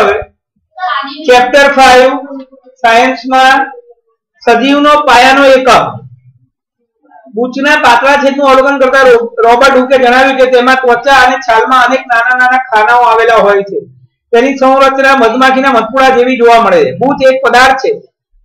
હવે. Chapter five સાયન્સમાં સજીવનો પાયાનો એકમ. બૂચના પાતળા છેદનું અવલોકન કરતા રોબર્ટ હુકે જણાવ્યું કે તેમાં ત્વચા અને છાલમાં અનેક નાના નાના ખાનાઓ આવેલા હોય છે. તેની સંરચના મધમાખીના મધપુડા જેવી જોવા મળે છે. બૂચ એક પદાર્થ છે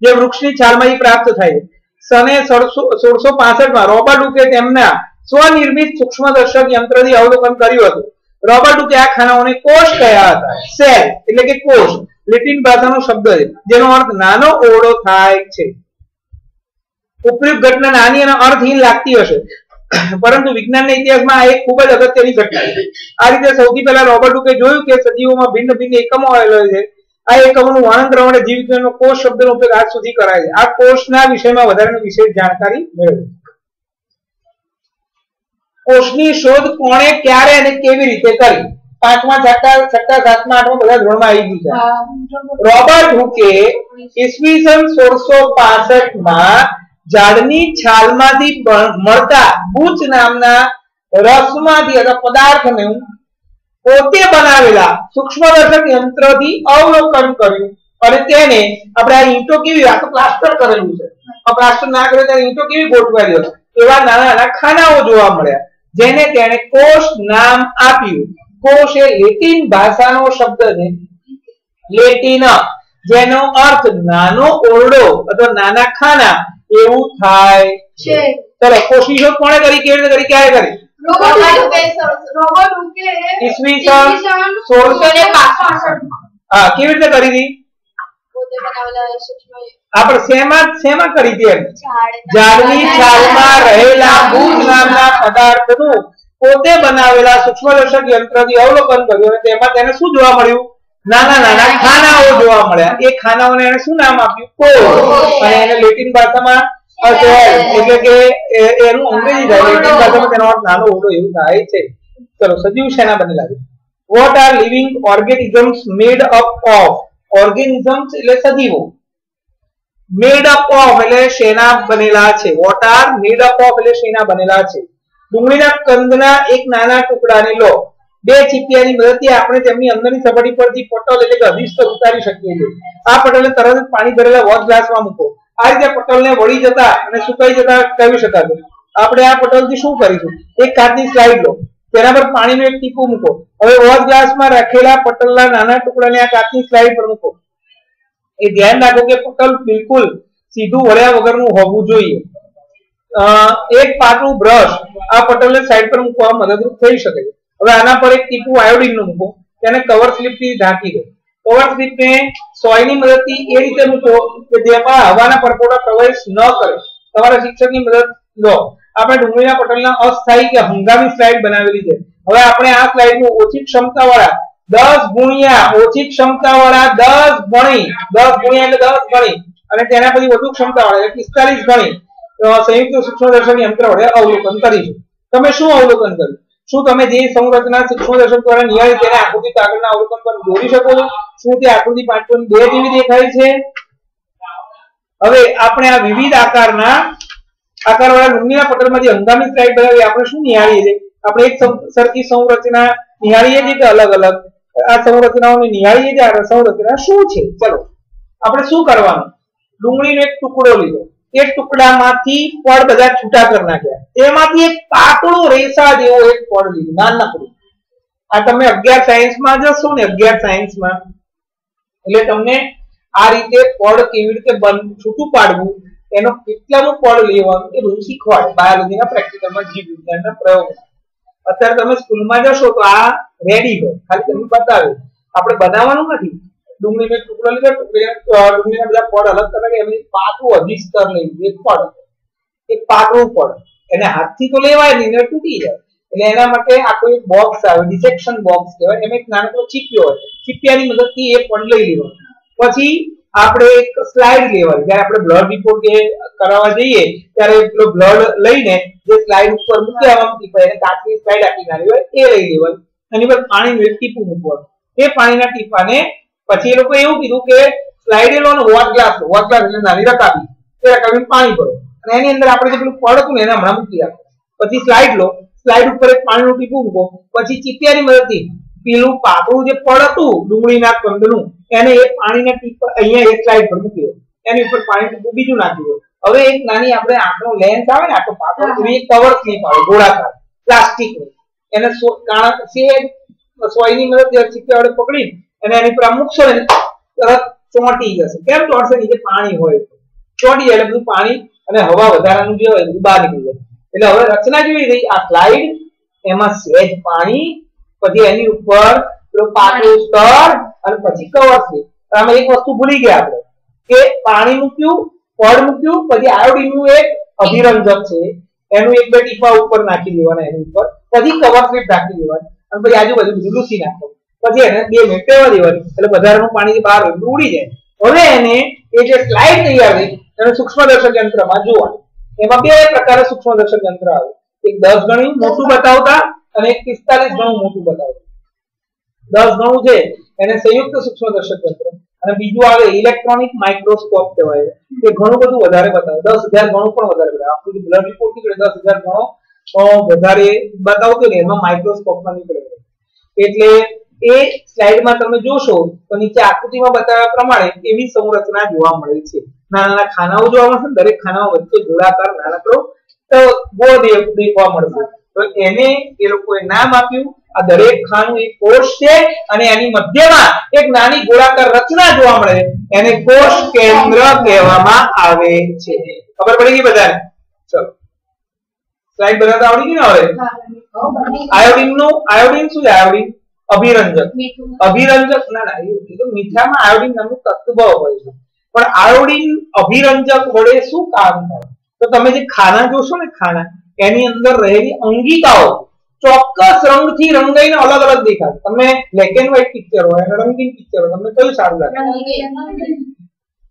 જે વૃક્ષની છાલમાંથી પ્રાપ્ત થાય છે. સને સોળસો માં રોબર્ટ હુકે તેમના સ્વનિર્મિત સૂક્ષ્મદર્શક યંત્રથી અવલોકન કર્યું હતું. રોબર્ટ હુકે આ ખાનાઓને કોષ કહ્યા હતા? સેલ, એટલે કે કોષ લેટિન ભાષાનો શબ્દ છે, જેનો અર્થ નાનો ઓરડો થાય છે. ઉપયુક્ત ઘટના નાની અને અર્થહીન લાગતી હશે. પરંતુ વિજ્ઞાનના ઇતિહાસમાં આ એક ખૂબ જ અગત્યની ઘટના છે. આ રીતે સૌથી પહેલા રોબર્ટ હુકે જોયું કે સજીવોમાં ભિન્ન ભિન્ન એકમો આવેલો છે. આ એકમોનું વર્ણન કરવા માટે જીવવિજ્ઞાનનો કોષ શબ્દનો ઉપયોગ આજ સુધી કરાય છે. આ કોષના વિષયમાં વધારાની વિશેષ જાણકારી મેળવી. કોષની શોધ કોણે ક્યારે અને કેવી રીતે કરી? પાંચમા છઠ્ઠા છઠ્ઠા સાતમા આઠમા બધા ધોરણમાં આવી ગયું છે. રોબર્ટ હુકે ઈસવીસન સોળસો માં ઝાડની છાલમાંથી મળતા બૂચ નામના રસમાંથી અથવા પદાર્થને પોતે બનાવેલા સૂક્ષ્મદર્શક યંત્રથી અવલોકન કર્યું અને તેને આપણે આ ઈંટો કેવી આ તો પ્લાસ્ટર કરેલું છે. આ પ્લાસ્ટર ના કરે ત્યારે ઈંટો કેવી ગોઠવાયેલી એવા નાના નાના ખાનાઓ જોવા મળ્યા. જેને તેણે કોષ નામ આપ્યું. કોષ એ લેટિન ભાષાનો શબ્દ છે. લેટિન જેનો અર્થ નાનો ઓરડો અથવા નાના ખાના એવું થાય છે. ચલો કોશિશો કોણે કરી? કેવી રીતે કરી? ક્યારે કરી? રોબર્ટ હુકે ઈસવીસન સોળસો ને પાસઠમાં. હા કેવી રીતે કરી હતી? આપણે શેમાં શેમાં કરી દે ઝાડની છાલમાં રહેલા ભૂત નામના પદાર્થનું પોતે બનાવેલા સૂક્ષ્મદર્શક યંત્રથી અવલોકન કર્યું અને તેમાં તેને શું જોવા મળ્યું? નાના નાના ખાનાઓ જોવા મળ્યા. એ ખાનાઓને એને શું નામ આપ્યું? કોષ અને એને લેટિન ભાષામાં એટલે કે એનું અંગ્રેજી થાય. લેટિન ભાષામાં તેનો અર્થ નાનો ઓરડો એવું થાય છે. ચલો સજીવ શેના બનેલા છે. What are living organisms made up of organisms એટલે સજીવો. મેડ અપ ઓફ એટલે શેના બનેલા છે. What are made up of એટલે શેના બનેલા છે. ડુંગળીના કંદના એક નાના ટુકડાને લો. બે ચીપિયાની મદદથી આપણે તેમની અંદરની સપાટી પરથી પટલ એટલે કે અધિષ્ઠ ઉતારી શકીએ છીએ. આ પટલને તરત જ પાણી ભરેલા વોટ ગ્લાસમાં મૂકો. આ રીતે પટલને વળી જતા અને સુકાઈ જતા કરી શકાતું. આપણે આ પટલથી શું કરીશું? એક કાચની સ્લાઇડ લો. તેના પર પાણીનો એક ટીપો મૂકો. હવે વોશ ગ્લાસમાં રાખેલા પટલના નાના ટુકડાને આ કાચની સ્લાઇડ પર મૂકો. એ ધ્યાન રાખો કે પટલ બિલકુલ સીધું વળ્યા વગરનું હોવું જોઈએ. એક પાતળું બ્રશ આ પટલને સાઈડ પર મૂકવા મદદરૂપ થઈ શકે. છે હવે આના પર એક ટીપું આયોડિનનું મૂકો. તેને કવર સ્લિપથી ઢાંકી દો. કવર સ્લિપ ને સોયની મદદથી એ રીતે મૂકો કે જેમાં હવાના પરપોટા પ્રવેશ ન કરે. તમારા શિક્ષકની મદદ લો. આપણે ડુંગળીના પટલના અસ્થાયી કે હંગામી સ્લાઇડ બનાવેલી છે. હવે આપણે આ સ્લાઇડનું ઓછી ક્ષમતા વાળા દસ ગુણ્યા ઓછી ક્ષમતા વાળા દસ ગણી, દસ ગુણ્યા એટલે દસ ગણી, અને તેના પછી વધુ ક્ષમતા વાળા એટલે પિસ્તાલીસ ગણી સંયુક્ત સૂક્ષ્મદર્શક યંત્ર વડે અવલોકન કરીશું. તમે શું અવલોકન કર્યું? શું તમે જે સંરચના સૂક્ષ્મદર્શક દ્વારા નિહાળી તેને આકૃતિ કાગળના અવલોકન પર દોરી શકો છો? શું તે આકૃતિ પાંચ બે જેવી દેખાય છે? હવે આપણે આ વિવિધ આકારના આકારવાળા ડુંગળીના પટલમાંથી હંગામી સ્લાઇડ બનાવી આપણે શું નિહાળીએ છીએ? આપણે એક સરખી સંરચના નિહાળીએ છીએ કે અલગ અલગ? આ સંરચનાઓને નિહાળીએ છીએ, આ સંરચના શું છે? ચલો, આપણે શું કરવાનું? ડુંગળીનો એક ટુકડો લીધો. એ ટુકડામાંથી પડ બધા છૂટા કરી નાખ્યા. એમાંથી એક પાતળો રેસા જેવો એક પડ લીધો. નાનકડું આ તમે અગિયાર સાયન્સમાં જશો ને, અગિયાર સાયન્સમાં એટલે તમને આ રીતે પડ કેવી રીતે છૂટું પાડવું એનો કેટલાનું પડ લેવાનું એ બધું શીખવાડે. બાયોલોજીના પ્રેક્ટિકલમાં જીવ વિજ્ઞાનના પ્રયોગમાં અત્યારે તમે સ્કૂલમાં જશો તો આ રેડી હોય ખાલી તમને બતાવે. આપણે બનાવવાનું નથી. ડુંગળીનો એક ટુકડો લીધો ડુંગળીના બધા પડ અલગ કરે એમની એમાંથી અધિક સ્તર લીધું, એક પડ એક પાતળું પડ એને હાથથી તો લેવાય નહીં ને તૂટી જાય. એટલે એના માટે આખો એક બોક્સ આવે ડિસેક્શન બોક્સ કહેવાય. એમાં એક નાનકડો ચીપિયો હોય. ચીપિયાની મદદથી એ પડ લઈ લેવાનો. પછી આપણે એક સ્લાઇડ લેવાની. જ્યારે આપણે બ્લડ રિપોર્ટ કરાવવા જઈએ, ત્યારે એટલો બ્લડ લઈને જે સ્લાઇડ ઉપર મૂકી આવવાની એને કાચની સ્લાઇડ આપી નાખી હોય, એ લઈ લેવાની. એની પર પાણીનું ટીપું મૂકવાનું. એ પાણીના ટીપાને પછી એ લોકો એવું કીધું કે સ્લાઇડ લો ને વોટ ગ્લાસ વોટ ગ્લાસ એટલે નાની રકાબી. એ રકાબી પાણી ભરો. અને એની અંદર આપણે જે પેલું પડ હતું ને એને હમણાં મૂકી રાખો. પછી સ્લાઇડ લો. સ્લાઇડ ઉપર એક પાણીનું ટીપું મૂકો. પછી ચીપિયાની મદદથી પેલું પાતળું જે પડ હતું ડુંગળીના કંદનું એને એ પાણીના ટીપ અહીંયા એક સ્લાઇડ પર મૂક્યો. એની ઉપર પાણી બીજું નાખ્યું હવે એક નાની આપણે આંખનો લેન્સ આવે ને આટલો પાતળો એ કવર સ્લીપ આવે ગોળાકાર પ્લાસ્ટિકની. એને સો- કારણ સોયની મદદ ચીપી આપણે પકડી અને એની પર આ મૂકશો ને તરત ચોંટી જશે. કેમ ચોંટશે? નીચે પાણી હોય. ચોંટી જાય એટલે બધું પાણી અને હવા વધારાનું જે હોય બધું બહાર નીકળી જાય. એટલે હવે રચના કેવી થઈ? આ સ્લાઇડ એમાં સહેજ પાણી પછી એની ઉપર પેલો સ્તર અને પછી કવર સ્લીપ અમે એક વસ્તુ ભૂલી ગયા આપણે, કે પાણી મૂક્યું પડ મૂક્યું, પછી આયોડીનનું એક અભિરંજક છે, એનું એક બે ટીપા ઉપર નાખી દેવાના એની ઉપર, પછી કવર સ્લીપ નાખી દેવાની, અને પછી આજુબાજુ બધું લૂસી નાખવાનું. પછી એને બે મિનિટ કહેવા દેવાની, એટલે વધારાનું પાણી બહાર ઉડી જાય. હવે એને એ જે સ્લાઇડ તૈયાર થઈ, એને સૂક્ષ્મદર્શક યંત્રમાં જોવાનું. એમાં બે પ્રકારે સૂક્ષ્મદર્શક યંત્ર આવે. એક દસ ગણી, મોટું બતાવતા અને એક પિસ્તાલીસ ગણું મોટું બતાવે દસ ગણું છે, એને સંયુક્ત સૂક્ષ્મદર્શક યંત્ર. અને બીજું આવે ઇલેક્ટ્રોનિક માઇક્રોસ્કોપ કહેવાય છે. ઘણું બધું વધારે બતાવે. દસ ગણું પણ વધારે બતાવે. આપણું બ્લડ રિપોર્ટ નીકળે, દસ ગણો વધારે બતાવતું ને એમાં માઇક્રોસ્કોપમાં નીકળે એટલે એ સ્લાઇડમાં તમે જોશો, તો નીચે આકૃતિમાં બતાવ્યા પ્રમાણે એવી સંરચના જોવા મળે છે. નાના નાના ખાનાઓ જોવા મળશે દરેક ખાનાઓ વચ્ચે ગોળાકાર નાનકડો, તો ગોળ દેખવા મળશે. તો એને એ લોકોએ નામ આપ્યું. આ દરેક ખાનું એક કોષ છે અને એની મધ્યમાં એક નાની ગોળાકાર રચના જોવા મળે. એને કોષ કેન્દ્ર કહેવામાં આવે છે. ખબર પડી ગઈ બધાને? ચલો. સ્લાઇડ બનાવતા આવડી ગઈ ને હવે? આયોડિનનું આયોડિન શું છે આયોડિન અભિરંજક. અભિરંજક, ના ના એ તો મીઠામાં આયોડિન નામનું તત્વ હોય છે. પણ આયોડિન અભિરંજક વડે શું કામ થાય? તો તમે જે ખાના જોશો ને ખાના એની અંદર રહેલી અંગિકાઓ ચોક્કસ રંગથી રંગાઈને અલગ અલગ દેખાય. તમે બ્લેક એન્ડ વ્હાઈટ પિક્ચર હોય અને રંગીન પિક્ચર હોય, તમને કયું સારું લાગે?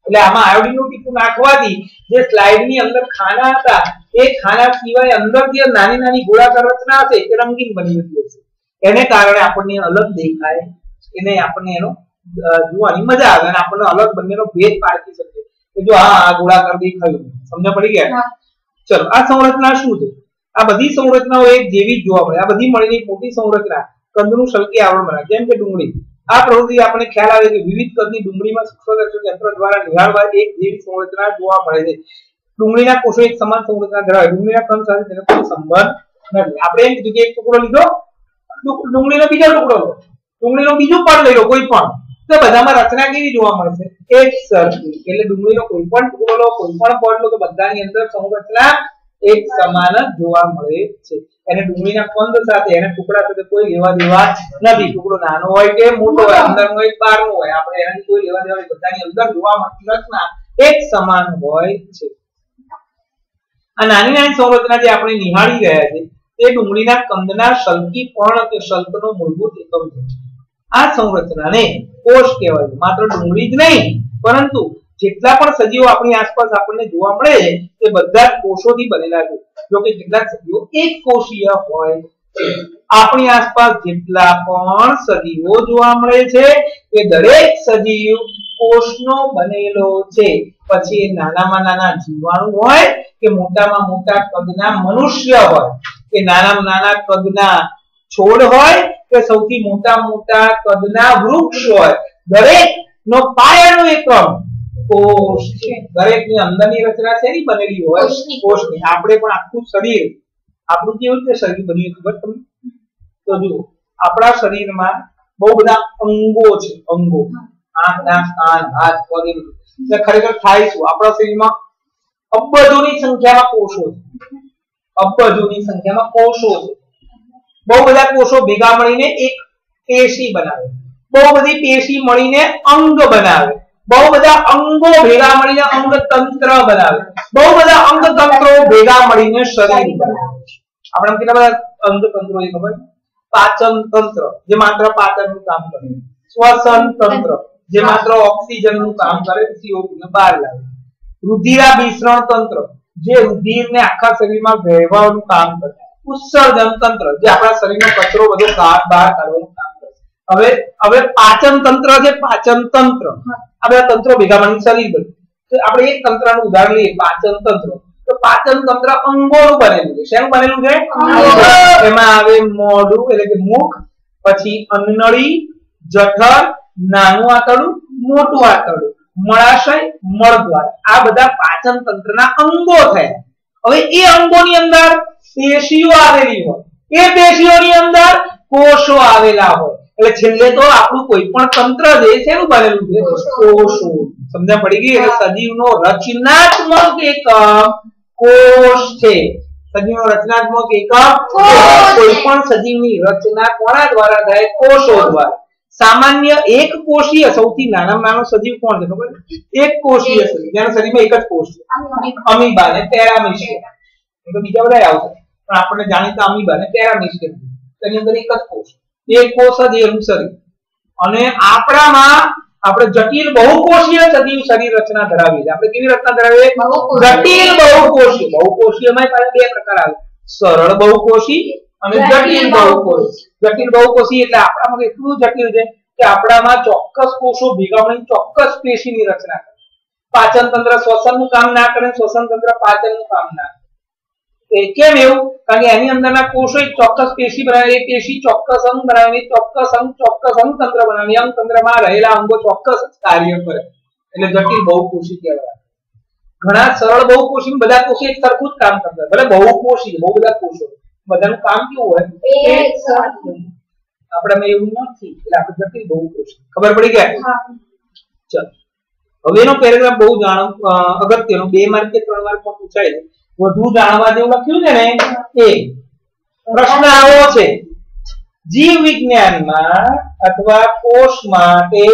એટલે આમાં આયોડિનનું ટીપું નાખવાથી જે સ્લાઇડની અંદર ખાના હતા, એ ખાના સિવાય અંદર જે નાની નાની ગોળાકાર રચના હશે, એ રંગીન બની જતી હશે. એને કારણે આપણને અલગ દેખાય, એને આપણને એનો જોવાની મજા આવે અને આપણને અલગ બંનેનો ભેદ પારખી શકીએ કે જો હા આ ગોળાકાર દેખાયું સમજ પડી ગયા. ચલો, આ સંરચના શું છે? આ બધી સંરચનાઓ એક જેવી જ જોવા મળે. આ બધી મળીને એક મોટી સંરચના, કંદનું શલકી આવરણ બનાવે જેમ કે ડુંગળી. આ પ્રવૃત્તિ આપણને ખ્યાલ આવે કે વિવિધ કદની ડુંગળીમાં સૂક્ષ્મદર્શક યંત્ર દ્વારા નિહાળવા એક જેવી સંરચના જોવા મળે છે. ડુંગળીના કોષો એક સમાન સંરચના ધરાવે. ડુંગળીના કણ સાથે તેનો કોઈ સંબંધ નથી. આપણે એમ કીધું કે એક ટુકડો લીધો, ડુંગળીનો બીજો ટુકડો લો. ડુંગળીનો બીજો પણ લઈ લો, કોઈ પણ. તો બધામાં રચના કેવી જોવા મળશે. એક સરખી એટલે ડુંગળીનો કોઈ પણ ટુકડો કોઈ પણ પડ લો તો બધાની અંદર સંરચના એક સમાન જ જોવા મળે છે. એને ડુંગળીના કંદ સાથે, એને ટુકડા સાથે કોઈ લેવા દેવા નથી. ટુકડો નાનો હોય કે મોટો હોય અંદર હોય બહારનો હોય, આપણે એનાથી કોઈ લેવા દેવા બધાની અંદર જોવા મળતી રચના એક સમાન હોય છે. આ નાની નાની સંરચના જે આપણે નિહાળી રહ્યા છે, તે ડુંગળીના કંદના શલ્કી પણ કે શલ્કનો મૂળભૂત એકમ છે. આ સંરચનાને કોષ કહેવાય માત્ર ડુંગળી જ નહીં, પરંતુ જેટલા પણ સજીવો આપણી આસપાસ આપણને જોવા મળે છે તે બધા જ કોષોથી બનેલા છે. જો કે કેટલાક સજીવો એક કોષીય હોય, આપણી આસપાસ જેટલા પણ સજીવો જોવા મળે છે, એ દરેક સજીવ કોષનો બનેલો છે. પછી નાનામાં નાના જીવાણુ હોય કે મોટામાં મોટા કદના મનુષ્ય હોય કે નાનામાં નાના કદના છોડ હોય કે સૌથી મોટા મોટા કદના વૃક્ષ હોય દરેક નો પાયાનો એકમ કોષ છે? દરેકની અંદરની રચના શેની બનેલી હોય? કોષની. આપણે પણ આખું શરીર આપણું કેવું રીતે શરીર બન્યું ખબર તમને? તો જુઓ આપણા શરીરમાં બહુ બધા અંગો છે અંગો. આંખ નાક કાન હાથ વગેરે એટલે ખરેખર થાય શું? આપણા શરીરમાં અબજોની સંખ્યામાં કોષો છે. અબજોની સંખ્યામાં કોષો છે. બહુ બધા કોષો ભેગા મળીને એક પેશી બનાવે. બહુ બધી પેશી મળીને અંગ બનાવે. બહુ બધા અંગો ભેગા મળીને અંગ તંત્ર બનાવે. બહુ બધા અંગ તંત્રો ભેગા મળીને શરીર બનાવે. આપણે કેટલા બધા અંગ તંત્રો છે ખબર? પાચન તંત્ર, જે માત્ર પાચનનું કામ કરે. શ્વસન તંત્ર, જે માત્ર ઓક્સિજનનું કામ કરે CO2 ને બહાર લાવે. રુધિરાભિસરણ તંત્ર, જે રુધિરને આખા શરીરમાં વહેવાનું કામ કરે. ઉત્સર્જન તંત્ર જે આપણા શરીરનો કચરો બધો બહાર બહાર કાઢવાનું કામ કરે હવે હવે પાચન તંત્ર છે પાચન તંત્ર. આ બધા તંત્રો ભેગા મળીને શરીર બને. તો આપણે એક તંત્રનું ઉદાહરણ લઈએ પાચન તંત્ર. તો પાચન તંત્ર અંગોનું બનેલું છે. શેનું બનેલું છે? એમાં આવે મોઢું એટલે કે મુખ પછી અન્નળી જઠર નાનું આંતરડું મોટું આંતરડું મળાશય મળદ્વાર. આ બધા પાચન તંત્રના અંગો થયા. હવે એ અંગોની અંદર પેશીઓ આવેલી હોય. એ પેશીઓની અંદર કોષો આવેલા હોય. એટલે છેલ્લે તો આપણું કોઈ પણ તંત્ર જે છે એનું બનેલું છે. કોષો. સમજણ પડી ગઈ? એટલે સજીવનો રચનાત્મક એકમ કોષ છે. સજીવનો રચનાત્મક એકમ કોઈ પણ સજીવની રચના કોના દ્વારા થાય? કોષો દ્વારા. સામાન્ય એક કોષીય સૌથી નાનામાં નાનો સજીવ કોણ છે ખબર એક કોષીય સજીવ જેના શરીરમાં એક જ કોષ છે. અમીબા. ને પેરામીશિયમ એ તો બીજા બધા આવશે. પણ આપણને જાણીતા અમીબા ને પેરામીશિયમ તેની અંદર એક જ કોષ એક કોષ જ એનું શરીર. અને આપણામાં આપણે જટિલ બહુકોષીય સજીવ શરીર રચના ધરાવીએ છીએ. આપણે કેવી રચના ધરાવીએ. જટિલ બહુકોષીય. બહુકોષીયમાં પાછા બે પ્રકાર આવે. સરળ બહુકોષી અને જટિલ બહુકોષી જટિલ બહુકોષી એટલે આપણામાં એટલું જટિલ છે કે આપણામાં ચોક્કસ કોષો ભેગા મળીને ચોક્કસ પેશીની રચના કરે. પાચન તંત્ર શ્વસનનું કામ ના કરે શ્વસન તંત્ર પાચનનું કામ ના કરે. કેમ એવું? કારણ કે એની અંદરના કોષો એક ચોક્કસ પેશી બનાવે એ પેશી ચોક્કસ અંગ બનાવે ચોક્કસ અંગ ચોક્કસ અંગ તંત્ર બનાવે. અંગ તંત્રમાં રહેલા અંગો ચોક્કસ કાર્ય કરે. એટલે જટિલ બહુકોષી કહેવાય. ઘણા સરળ બહુકોષી બધા કોષો એક સરખું જ કામ કરતા ભલે બહુકોષી બહુ બધા કોષો. બધાનું કામ કેવું હોય? એક આપણામાં એવું નથી એટલે આપણે જટિલ બહુકોષી ખબર પડી ગયા? હા. ચલો. હવેનો પેરેગ્રાફ બહુ જાણ અગત્યનો. બે માર્ક કે ત્રણ માર્ક પણ પૂછાય છે. વધુ જાણવા જેવું લખ્યું છે ને એ. પ્રશ્ન આવો છે. જીવ વિજ્ઞાનમાં અથવા કોષ માટે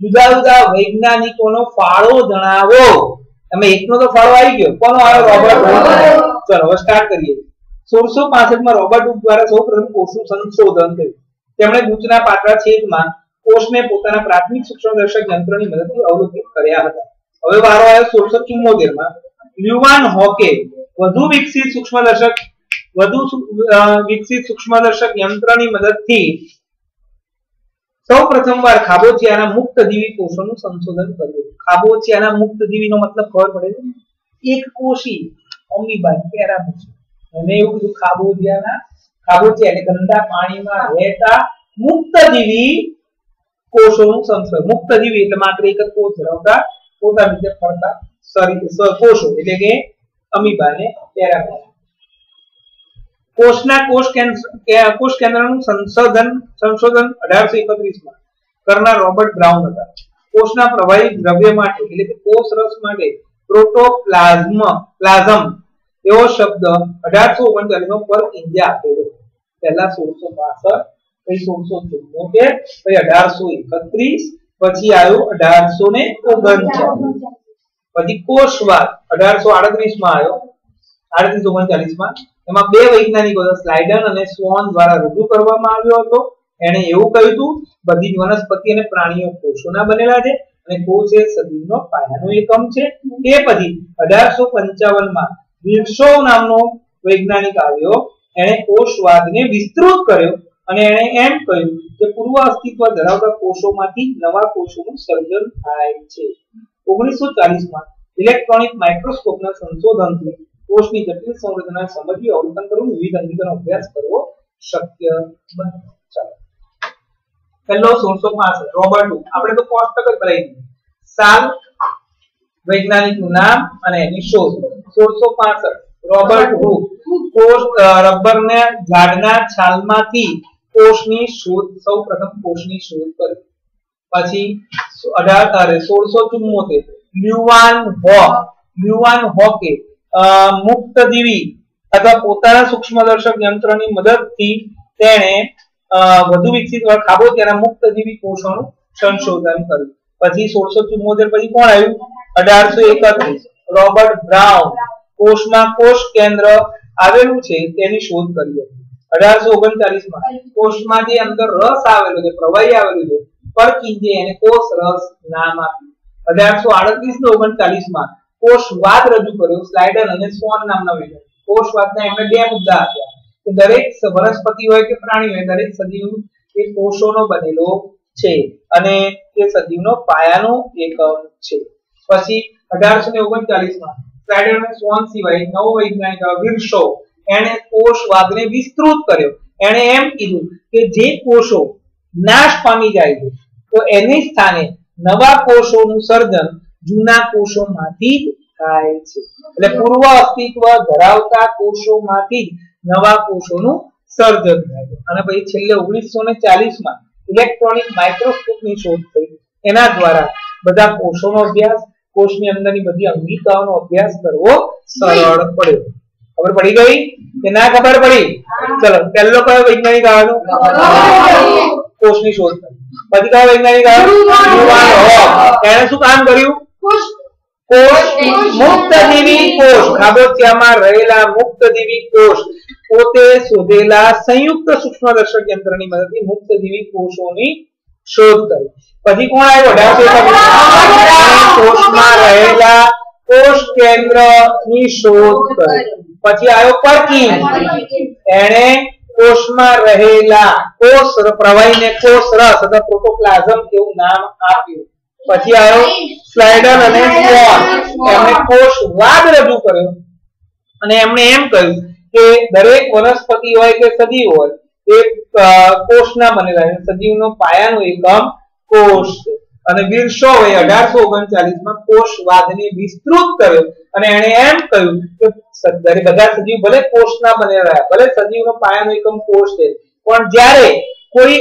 જુદા જુદા વૈજ્ઞાનિકોનો ફાળો જણાવો. તમે એકનો તો ફાળો આવી ગયો. કોનો આવ્યો રોબર્ટ ચલો હવે સ્ટાર્ટ કરીએ. સોળસો માં રોબર્ટ હુક દ્વારા સૌપ્રથમ કોષનું સંશોધન થયું. તેમણે ગુજના પાતળા છેદમાં કોષને પોતાના પ્રાથમિક સૂક્ષ્મદર્શક યંત્રની મદદથી અવલોકિત કર્યા હતા. હવે વારો આવ્યો સોળસો માં લ્યુવાન હોકે વધુ વિકસિત સૂક્ષ્મદર્શક, વધુ વિકસિત સૂક્ષ્મદર્શક યંત્રની મદદથી સૌ પ્રથમવાર ખાબોચિયાના મુક્તજીવી કોષોનું સંશોધન કર્યું. ખાબોચિયાના મુક્તજીવીનો મતલબ ખબર પડે છે એક કોષી અમીબા પેરામીશિયમ અને એવું કીધું ખાબોચિયાના ખાબોચિયા એટલે ગંદા પાણીમાં રહેતા મુક્તજીવી કોષોનું સંશોધન. મુક્તજીવી એટલે માત્ર એક જ કોષ ધરાવતા, પોતાની રીતે ફરતા શરીર કોષો એટલે કે અમીબાને કોષના કોષ કોષ કેન્દ્રનું સંશોધન સંશોધન અઢારસો એકત્રીસમાં કરનાર રોબર્ટ બ્રાઉન હતા. કોષના પ્રવાહી દ્રવ્ય માટે, એટલે કે કોષ રસ માટે, પ્રોટોપ્લાઝમ, પ્લાઝમ એવો શબ્દ અઢારસો ઓગણચાલીસ પર ઇન્ડિયા આપેલો. પહેલા સોળસો બાસઠ, પછી સોળસો ચુમ્મોતેર પછી અઢારસો એકત્રીસ, પછી આવ્યું અઢારસો ને ઓગણચાલીસ. પછી કોષવાદ અઢારસો આડત્રીસમાં આવ્યો. આડત્રીસ ઓગણચાલીસમાં. એમાં બે વૈજ્ઞાનિકો સ્લાઇડન અને સ્વોન દ્વારા રજૂ કરવામાં આવ્યો હતો. એણે એવું કહ્યું હતું, બધી વનસ્પતિ અને પ્રાણીઓ કોષોના બનેલા છે અને કોષ એ સજીવનો પાયાનો એકમ છે. એ પછી અઢારસો પંચાવનમાં વિર્સોવ નામનો વૈજ્ઞાનિક આવ્યો. એણે કોષવાદને વિસ્તૃત કર્યો અને એણે એમ કહ્યું કે પૂર્વ અસ્તિત્વ ધરાવતા કોષોમાંથી નવા કોષોનું સર્જન થાય છે. ઓગણીસો ચાલીસમાં ઇલેક્ટ્રોનિક માઇક્રોસ્કોપના સંશોધનથી કોષની જટિલ સંરચના સમજવી અવલોકન કરવું વિવિધ અંગીકરણનો અભ્યાસ કરવો શક્ય બને. ચાલો. પહેલો સોળસો પાસઠ. રોબર્ટ આપણે તો કોષ્ટક જ બનાવી દીધું સાલ વૈજ્ઞાનિકનું નામ અને એની શોધ. સોળસો પાસઠ. રોબર્ટ હુક કોષ રબરને ઝાડના છાલમાંથી કોષની શોધ સૌ પ્રથમ કોષની શોધ કરી. પછી અઢાર સોળસો ચુમ્મોતેર. લ્યુવાન હોક લ્યુવાન હોકે મુક્તજીવી અથવા પોતાના સૂક્ષ્મદર્શક યંત્રની મદદથી તેણે વધુ વિકસિત, ખાબોચિયાના મુક્તજીવી કોષોનું સંશોધન કર્યું. પછી સોળસો ચુમ્મોતેર પછી કોણ આવ્યું? અઢારસો એકત્રીસ. Robert Brown. કોષમાં કોષ કેન્દ્ર આવેલું છે, તેની શોધ કરી હતી. અઢારસો ઓગણચાલીસમાં કોષમાં જે અંદર રસ આવેલો છે, પ્રવાહી આવેલું છે પરકિંજે એને કોષ રસ નામ આપ્યું. અઢારસો આડત્રીસ ને ઓગણચાલીસમાં કોષવાદ રજૂ કર્યો સ્લાઇડર અને સ્વોન નામના વૈજ્ઞાનિક કોષવાદના એમણે બે મુદ્દા આપ્યા. કે દરેક વનસ્પતિ હોય કે પ્રાણી હોય, દરેક સજીવ એ કોષોનો બનેલો છે. અને તે સદીનો પાયાનો એકમ છે. પછી અઢારસો ને ઓગણચાલીસમાં સ્લાઇડર અને નવો વૈજ્ઞાનિક વિર્શો એણે કોષવાદને વિસ્તૃત કર્યો. એણે એમ કીધું કે જે કોષો નાશ પામી જાય છે, તો એની સ્થાને નવા કોષોનું સર્જન જૂના કોષોમાંથી જ થાય છે. એટલે પૂર્વ અસ્તિત્વ ધરાવતા કોષોમાંથી જ નવા કોષોનું સર્જન થાય છે. અને પછી છેલ્લે ઓગણીસો ને ચાલીસમાં ઇલેક્ટ્રોનિક માઇક્રોસ્કોપની શોધ થઈ. એના દ્વારા બધા કોષોનો અભ્યાસ કોષની અંદરની બધી અંગિકાઓનો અભ્યાસ કરવો સરળ પડ્યો. ખબર પડી ગઈ? કે ના ખબર પડી? ચલો પહેલો કયો વૈજ્ઞાનિક આવ્યો કોષની શોધ. કરી પછી કયો વૈજ્ઞાનિક આવ્યો એણે શું કામ કર્યું? કોષ મુક્તજીવી કોષ. ખાબોચિયામાં રહેલા મુક્તજીવી કોષ પોતે શોધેલા સંયુક્ત સૂક્ષ્મદર્શક યંત્રની મદદથી મુક્તજીવી કોષોની શોધ કરી. પછી કોણ આવ્યો? કોષમાં રહેલા કોષ કેન્દ્રની શોધ કરી. પછી આવ્યો પરકિંગ. એને કોષમાં રહેલા કોષ પ્રવાહીને કોષ રસ અથવા પ્રોટોપ્લાઝમ એવું નામ આપ્યું? પછી આવ્યો સ્લાઇડર અને સ્વોન એમણે કોષવાદ રજૂ કર્યો. અને એમણે એમ કહ્યું કે દરેક વનસ્પતિ હોય કે સજીવ હોય એ કોષના બનેલા છે. સજીવનો પાયાનો એકમ કોષ છે. અને વિરશો હોય અઢારસો ઓગણચાલીસમાં કોષવાદને વિસ્તૃત કર્યો. અને એણે એમ કહ્યું કે બધા સજીવ ભલે કોષના બનેલા રહ્યા ભલે સજીવનો પાયાનો એકમ કોષ છે પણ જ્યારે કોઈ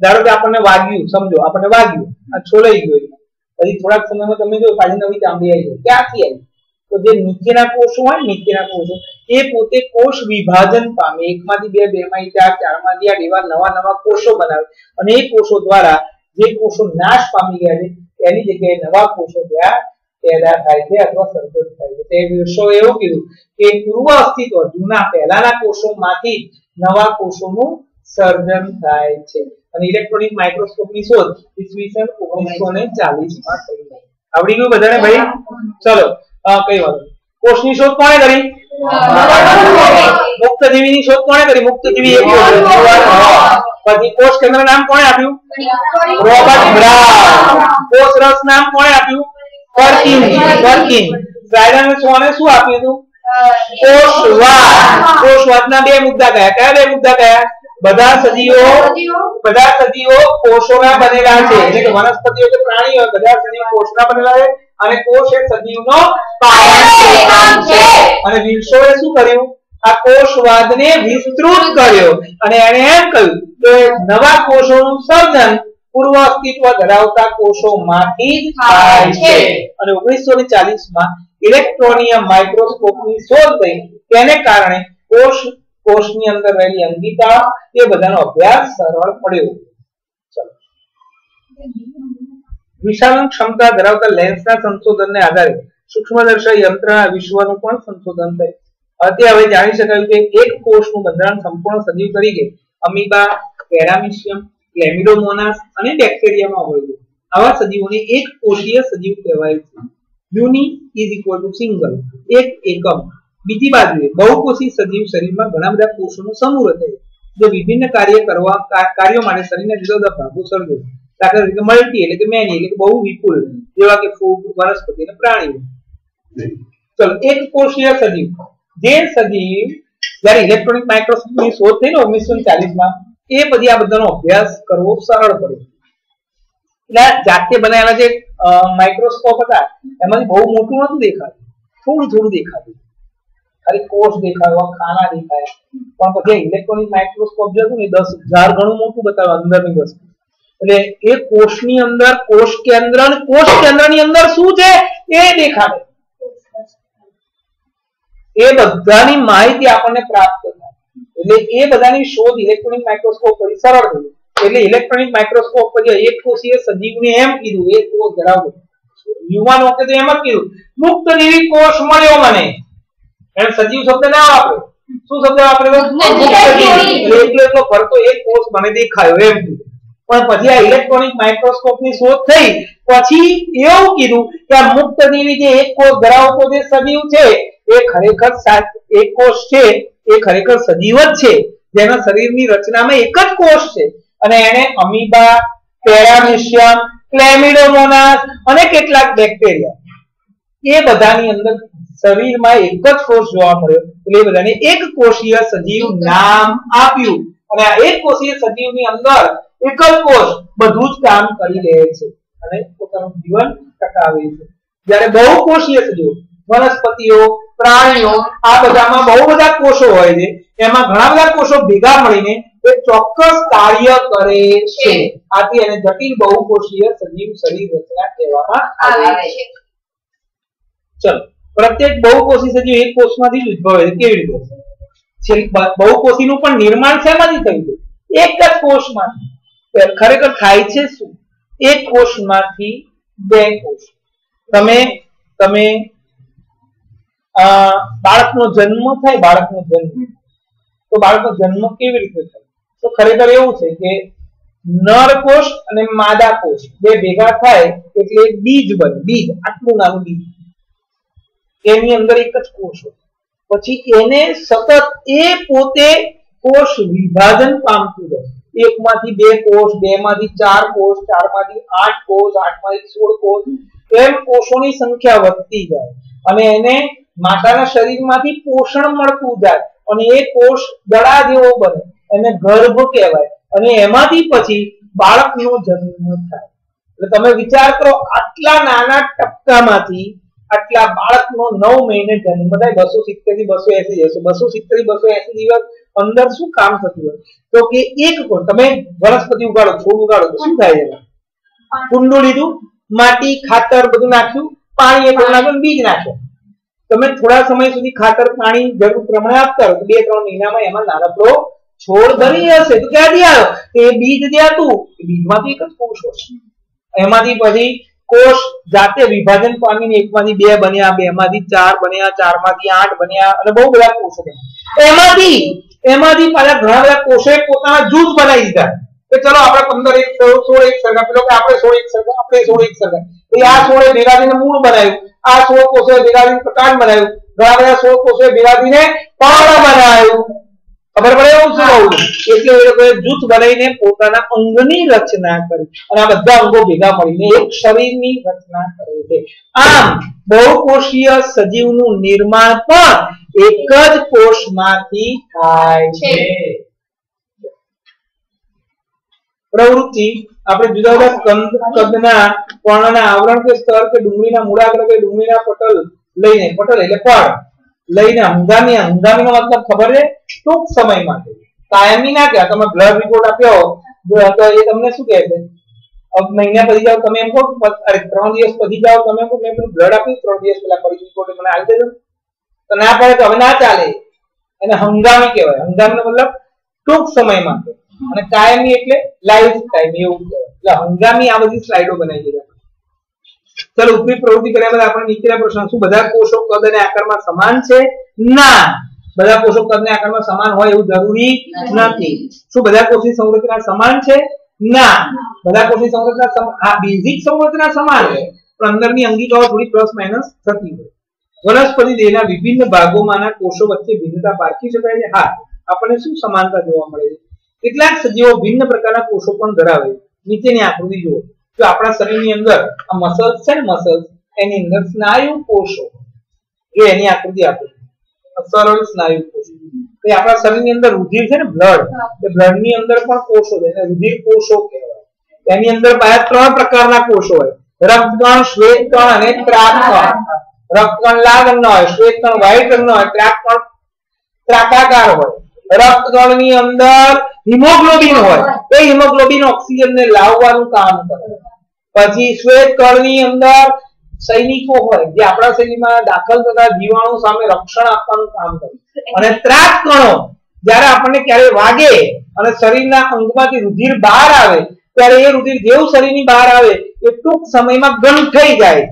ધારો કે આપણને વાગ્યું સમજો આપણને વાગ્યું આ છોલાઈ ગયું. પછી થોડાક સમયમાં તમે જો પાછી નવી ચામડી આવી જાય. ક્યાંથી આવી? તો જે નીચેના કોષો હોય નીચેના કોષો, એ પોતે કોષ વિભાજન પામે. એકમાંથી બે બે માંથી ચાર ચારમાંથી આઠ, એવા નવા નવા કોષો બનાવે. અને એ કોષો દ્વારા જે કોષો નાશ પામી ગયા છે, એની જગ્યાએ નવા કોષો ત્યાં પેદા થાય છે અથવા સર્જન થાય છે. તે વર્ષો એવું કીધું કે પૂર્વ અસ્તિત્વ, જૂના પહેલાના કોષોમાંથી નવા કોષોનું સર્જન થાય છે. અને ઇલેક્ટ્રોનિક માઇક્રોસ્કોપની શોધ ઈસવીસન ઓગણીસો ને ચાલીસમાં થઈ આવડી ગયું બધાને ભાઈ? ચલો કઈ વાત કોષ કોષની શોધ કોણે કરી? મુક્તજીવીની શોધ કોણે કરી? મુક્તજીવી એક પછી કોષ કેન્દ્ર નામ કોણે આપ્યું? Robert Brown. કોષ રસ નામ કોણે આપ્યું? વર્કિંગ સ્લાઇડર અને સોને શું આપ્યું હતું? કોષવાદ કોષવાદના બે મુદ્દા કયા? કયા બે મુદ્દા કયા? બધા સજીવો બધા સજીવો? કોષોના બનેલા છે. એટલે કે વનસ્પતિઓ કે પ્રાણીઓ બધા સજીવો કોષના બનેલા છે અને કોષ એ સજીવનો પાયાનો છે. અને વિલ્સોએ શું કર્યું? આ કોષવાદને વિસ્તૃત કર્યો. અને એણે એમ કહ્યું કે નવા કોષોનું સર્જન પૂર્વ અસ્તિત્વ ધરાવતા કોષોમાંથી થાય છે. અને 1940 માં ઇલેક્ટ્રોનિયમ માઇક્રોસ્કોપની શોધ થઈ. તેને કારણે કોષ કોષની અંદર રહેલી અંગિકા એ બધાનો અભ્યાસ સરળ પડ્યો. વિશાળ ક્ષમતા ધરાવતા લેન્સના સંશોધનને આધારે સૂક્ષ્મદર્શક યંત્રના વિશ્વનું પણ સંશોધન થયું. અત્યારે હવે જાણી શકાયું કે એક કોષનું બંધારણ સંપૂર્ણ સજીવ તરીકે અમીબા પેરામિશિયમ ક્લેમિડોમોનાસ અને બેક્ટેરિયામાં હોય છે. આવા સજીવોને એક કોષીય સજીવ કહેવાય છે. Uni is equal to single. એક એકમ. બીજી બાજુએ બહુકોષી સજીવ શરીરમાં ઘણા બધા કોષોનો સમૂહ રચાય જે વિભિન્ન કાર્ય કરવા કાર્યો માટે શરીરના જુદા જુદા ભાગો સર્જે દાખલા તરીકે મલ્ટી એટલે કે મેની એટલે કે બહુ વિપુલ જેવા કે ફૂગ, વનસ્પતિ અને પ્રાણીઓ. ચલો, એક કોષીય સજીવ. જે સજીવ જ્યારે ઇલેક્ટ્રોનિક માઇક્રોસ્કોપની શોધ થઈ ને ઓગણીસો ચાલીસમાં, એ પછી આ બધાનો અભ્યાસ કરવો સરળ પડ્યો. એટલે જાતે બનાવેલા જે માઇક્રોસ્કોપ હતા, એમાંથી બહુ મોટું નતું દેખાતું. થોડું થોડું દેખાતું. ખાલી કોષ દેખાયો ખાના દેખાય. પણ પછી ઇલેક્ટ્રોનિક માઇક્રોસ્કોપ જે હતું ને દસ હજાર ગણું મોટું બતાવે અંદરની વસ્તુ. એટલે એ કોષની અંદર, કોષ કેન્દ્ર કોષ કેન્દ્રની અંદર શું છે? એ દેખાડે. એ બધાની માહિતી આપણને પ્રાપ્ત થાય. એટલે એ બધાની શોધ ઇલેક્ટ્રોનિક માઇક્રોસ્કોપ પછી સરળ થઈ એટલે ઇલેક્ટ્રોનિક માઇક્રોસ્કોપ પછી એક કોષીય સજીવને એમ કીધું એક કોષ ધરાવતો યુવાન વખતે એમ જ કીધું, મુક્ત નિરી કોષ મળ્યો મને. એમ સજીવ શબ્દ ના વાપર્યો શું શબ્દ વાપરેલો એટલે ફરતો એક કોષ મને દેખાયો એમ. પણ પછી આ ઇલેક્ટ્રોનિક માઇક્રોસ્કોપની શોધ થઈ. પછી એવું કીધું કે આ મુક્તજીવી જે એક કોષ ધરાવતો જે સજીવ છે એ ખરેખર એક કોષ છે એ ખરેખર સજીવ જ છે. જેના શરીરની રચનામાં એક જ કોષ છે. અને એને અમીબા પેરામિશિયમ ક્લેમિડોમોનાસ અને કેટલાક બેક્ટેરિયા. એ બધાની અંદર શરીરમાં એક જ કોષ જોવા મળ્યો. એટલે એ બધાને એક કોષીય સજીવ નામ આપ્યું. અને આ એક કોષીય સજીવની અંદર એકલ કોષ બધું જ કામ કરી લે છે. અને પોતાનું જીવન ટકાવે છે. જ્યારે બહુકોષીય સજીવ વનસ્પતિઓ પ્રાણીઓ આ બધામાં બહુ બધા કોષો હોય છે. એમાં ઘણા બધા કોષો ભેગા મળીને એ ચોક્કસ કાર્ય કરે છે. આથી એને જટિલ બહુકોષીય સજીવ શરીર રચના કહેવામાં આવે છે. ચલો. પ્રત્યેક બહુકોષી સજીવ એક કોષમાંથી જ ઉદ્ભવે છે. કેવી રીતે? બહુકોષીનું પણ નિર્માણ શેમાંથી થયું એક જ કોષમાંથી. ખરેખર થાય છે શું? એક કોષમાંથી બે કોષ. તમે તમે બાળકનો જન્મ થાય બાળકનો જન્મ. તો બાળકનો જન્મ કેવી રીતે થાય? તો ખરેખર એવું છે કે નર કોષ અને માદા કોષ બે ભેગા થાય એટલે બીજ બને. બીજ, આટલું નાનું બીજ. એની અંદર એક જ કોષ હોય. પછી એને સતત એ પોતે કોષ વિભાજન પામતું રહે. એકમાંથી બે કોષ બે માંથી ચાર કોષ ચારમાંથી આઠ કોષ આઠમાંથી સોળ કોષ, એમ કોષોની સંખ્યા વધતી જાય. અને એને માતાના શરીરમાંથી પોષણ મળતું જાય. અને એ કોષ દડા જેવો બને. એને ગર્ભ કહેવાય. અને એમાંથી પછી બાળકનો જન્મ થાય. એટલે તમે વિચાર કરો, આટલા નાના ટપકામાંથી આટલા બાળકનો નવ મહિને જન્મ થાય બસો સિત્તેરથી બસો એસી જશે. બસો સિત્તેરથી બસો એસી દિવસ અંદર શું કામ થતું હોય? તો કે એક કોણ? તમે વનસ્પતિ ઉગાડો છોડ ઉગાડો તો શું થાય એમાં? કુંડું લીધું માટી ખાતર બધું નાખ્યું પાણી એટલું નાખ્યું બીજ નાખ્યો. તમે થોડા સમય સુધી ખાતર પાણી જરૂર પ્રમાણે આપતા રહો. તો બે ત્રણ મહિનામાં એમાં નાનકડો છોડ ધરી હશે. તો ક્યાંથી આવ્યો? એ બીજ જે હતું એ બીજમાંથી એક જ કોષ હોય એમાંથી પછી કોષ જાતે વિભાજન પામીને એકમાંથી બે બન્યા, બેમાંથી ચાર બન્યા, ચારમાંથી આઠ બન્યા અને બહુ બધા કોષો બન્યા. એમાંથી એમાંથી પાછા ઘણા બધા કોષોએ પોતાના જૂથ બનાવી દીધા. કે ચલો આપણે પંદર એક સોળ એક સરખા પેલો કે આપણે સોળ એક સરખા, આપણે સોળ એક સરખા. આ સોળે ભેગા થઈને મૂળ બનાવ્યું. આ સોળ કોષોએ ભેગા થઈને પ્રકાંડ બનાવ્યું. ઘણા બધા સોળ કોષોએ ભેગા થઈને પર્ણ બનાવ્યું. ખબર પડે એવું શું કહું એટલે એ લોકોએ જૂથ બનાવીને પોતાના અંગની રચના કરી અને આ બધા અંગો ભેગા મળીને એક શરીરની રચના કરે છે. આમ બહુકોષીય સજીવનું નિર્માણ પણ એક જ કોષમાંથી થાય છે. પ્રવૃત્તિ આપણે જુદા જુદા કંદ કદના પર્ણના આવરણ કે સ્તર કે ડુંગળીના મૂળાગ્ર કે ડુંગળીના પટલ લઈને પટલ એટલે પડ. લઈને હંગામી, હંગામીનો મતલબ ખબર છે? ટૂંક સમય માટે કાયમી ના કહેવાય. તમે બ્લડ રિપોર્ટ આપ્યો તો એ તમને શું કહે છે? મહિના પછી જાઓ, તમે એમ કહો અરે ત્રણ દિવસ પછી જાઓ, તમે એમ કહો, મેં બ્લડ આપ્યું, ત્રણ દિવસ પહેલા ફરી રિપોર્ટ મને આવી દેજો તો ના પડે તો હવે ના ચાલે. એને હંગામી કહેવાય. હંગામીનો મતલબ ટૂંક સમય માટે અને કાયમી એટલે લાઈફ ટાઈમ એવું કહેવાય. એટલે હંગામી આ બધી સ્લાઇડો બનાવી દીધા. ચલો ઉપરી પ્રવૃત્તિ કર્યા બાદ આપણે નીચેના પ્રશ્ન શું? બધા કોષો કદ અને આકારમાં સમાન છે? ના. બધા કોષો કદ અને આકારમાં સમાન હોય એવું જરૂરી નથી. શું બધા કોષની સંરચના સમાન છે? ના. બધા કોષની સંરચના આ બેઝિક સંરચના સમાન છે. પણ અંદરની અંગિકાઓ થોડી પ્લસ માઇનસ થતી હોય. વનસ્પતિ દેહના વિભિન્ન ભાગોમાંના કોષો વચ્ચે ભિન્નતા પારખી શકાય છે? હા. આપણને શું સમાનતા જોવા મળે છે? કેટલાક સજીવો ભિન્ન પ્રકારના કોષો પણ ધરાવે નીચેની આકૃતિ જુઓ. જો આપણા શરીરની અંદર આ મસલ્સ છે ને મસલ્સ એની અંદર સ્નાયુ કોષો, જો એની આકૃતિ આપે સરળ સ્નાયુ કોષો. તો આપણા શરીરની અંદર રુધિર છે ને બ્લડ એ બ્લડની અંદર પણ કોષો છે. એને રુધિર કોષો કહેવાય. એની અંદર પાછા ત્રણ પ્રકારના કોષો હોય. રક્તગણ શ્વેતકણ અને ત્રાકકણ રક્તગણ લાલ રંગનો હોય, શ્વેતકણ વ્હાઈટ રંગનો હોય ત્રાકકણ ત્રાકાકાર હોય. રક્તગણની અંદર હિમોગ્લોબિન હોય. એ હિમોગ્લોબિન ઓક્સિજન ને લાવવાનું કામ કરે. પછી શ્વેત કણની અંદર સૈનિકો હોય જે આપણા શરીરમાં દાખલ થતા જીવાણુ સામે રક્ષણ આપવાનું કામ કરે અને ત્રાસ કણો જ્યારે આપણને ક્યારે વાગે અને શરીરના અંગમાંથી રુધિર બહાર આવે ત્યારે એ રુધિર જેવું શરીરની બહાર આવે એ ટૂંક સમયમાં ગંઠાઈ જાય.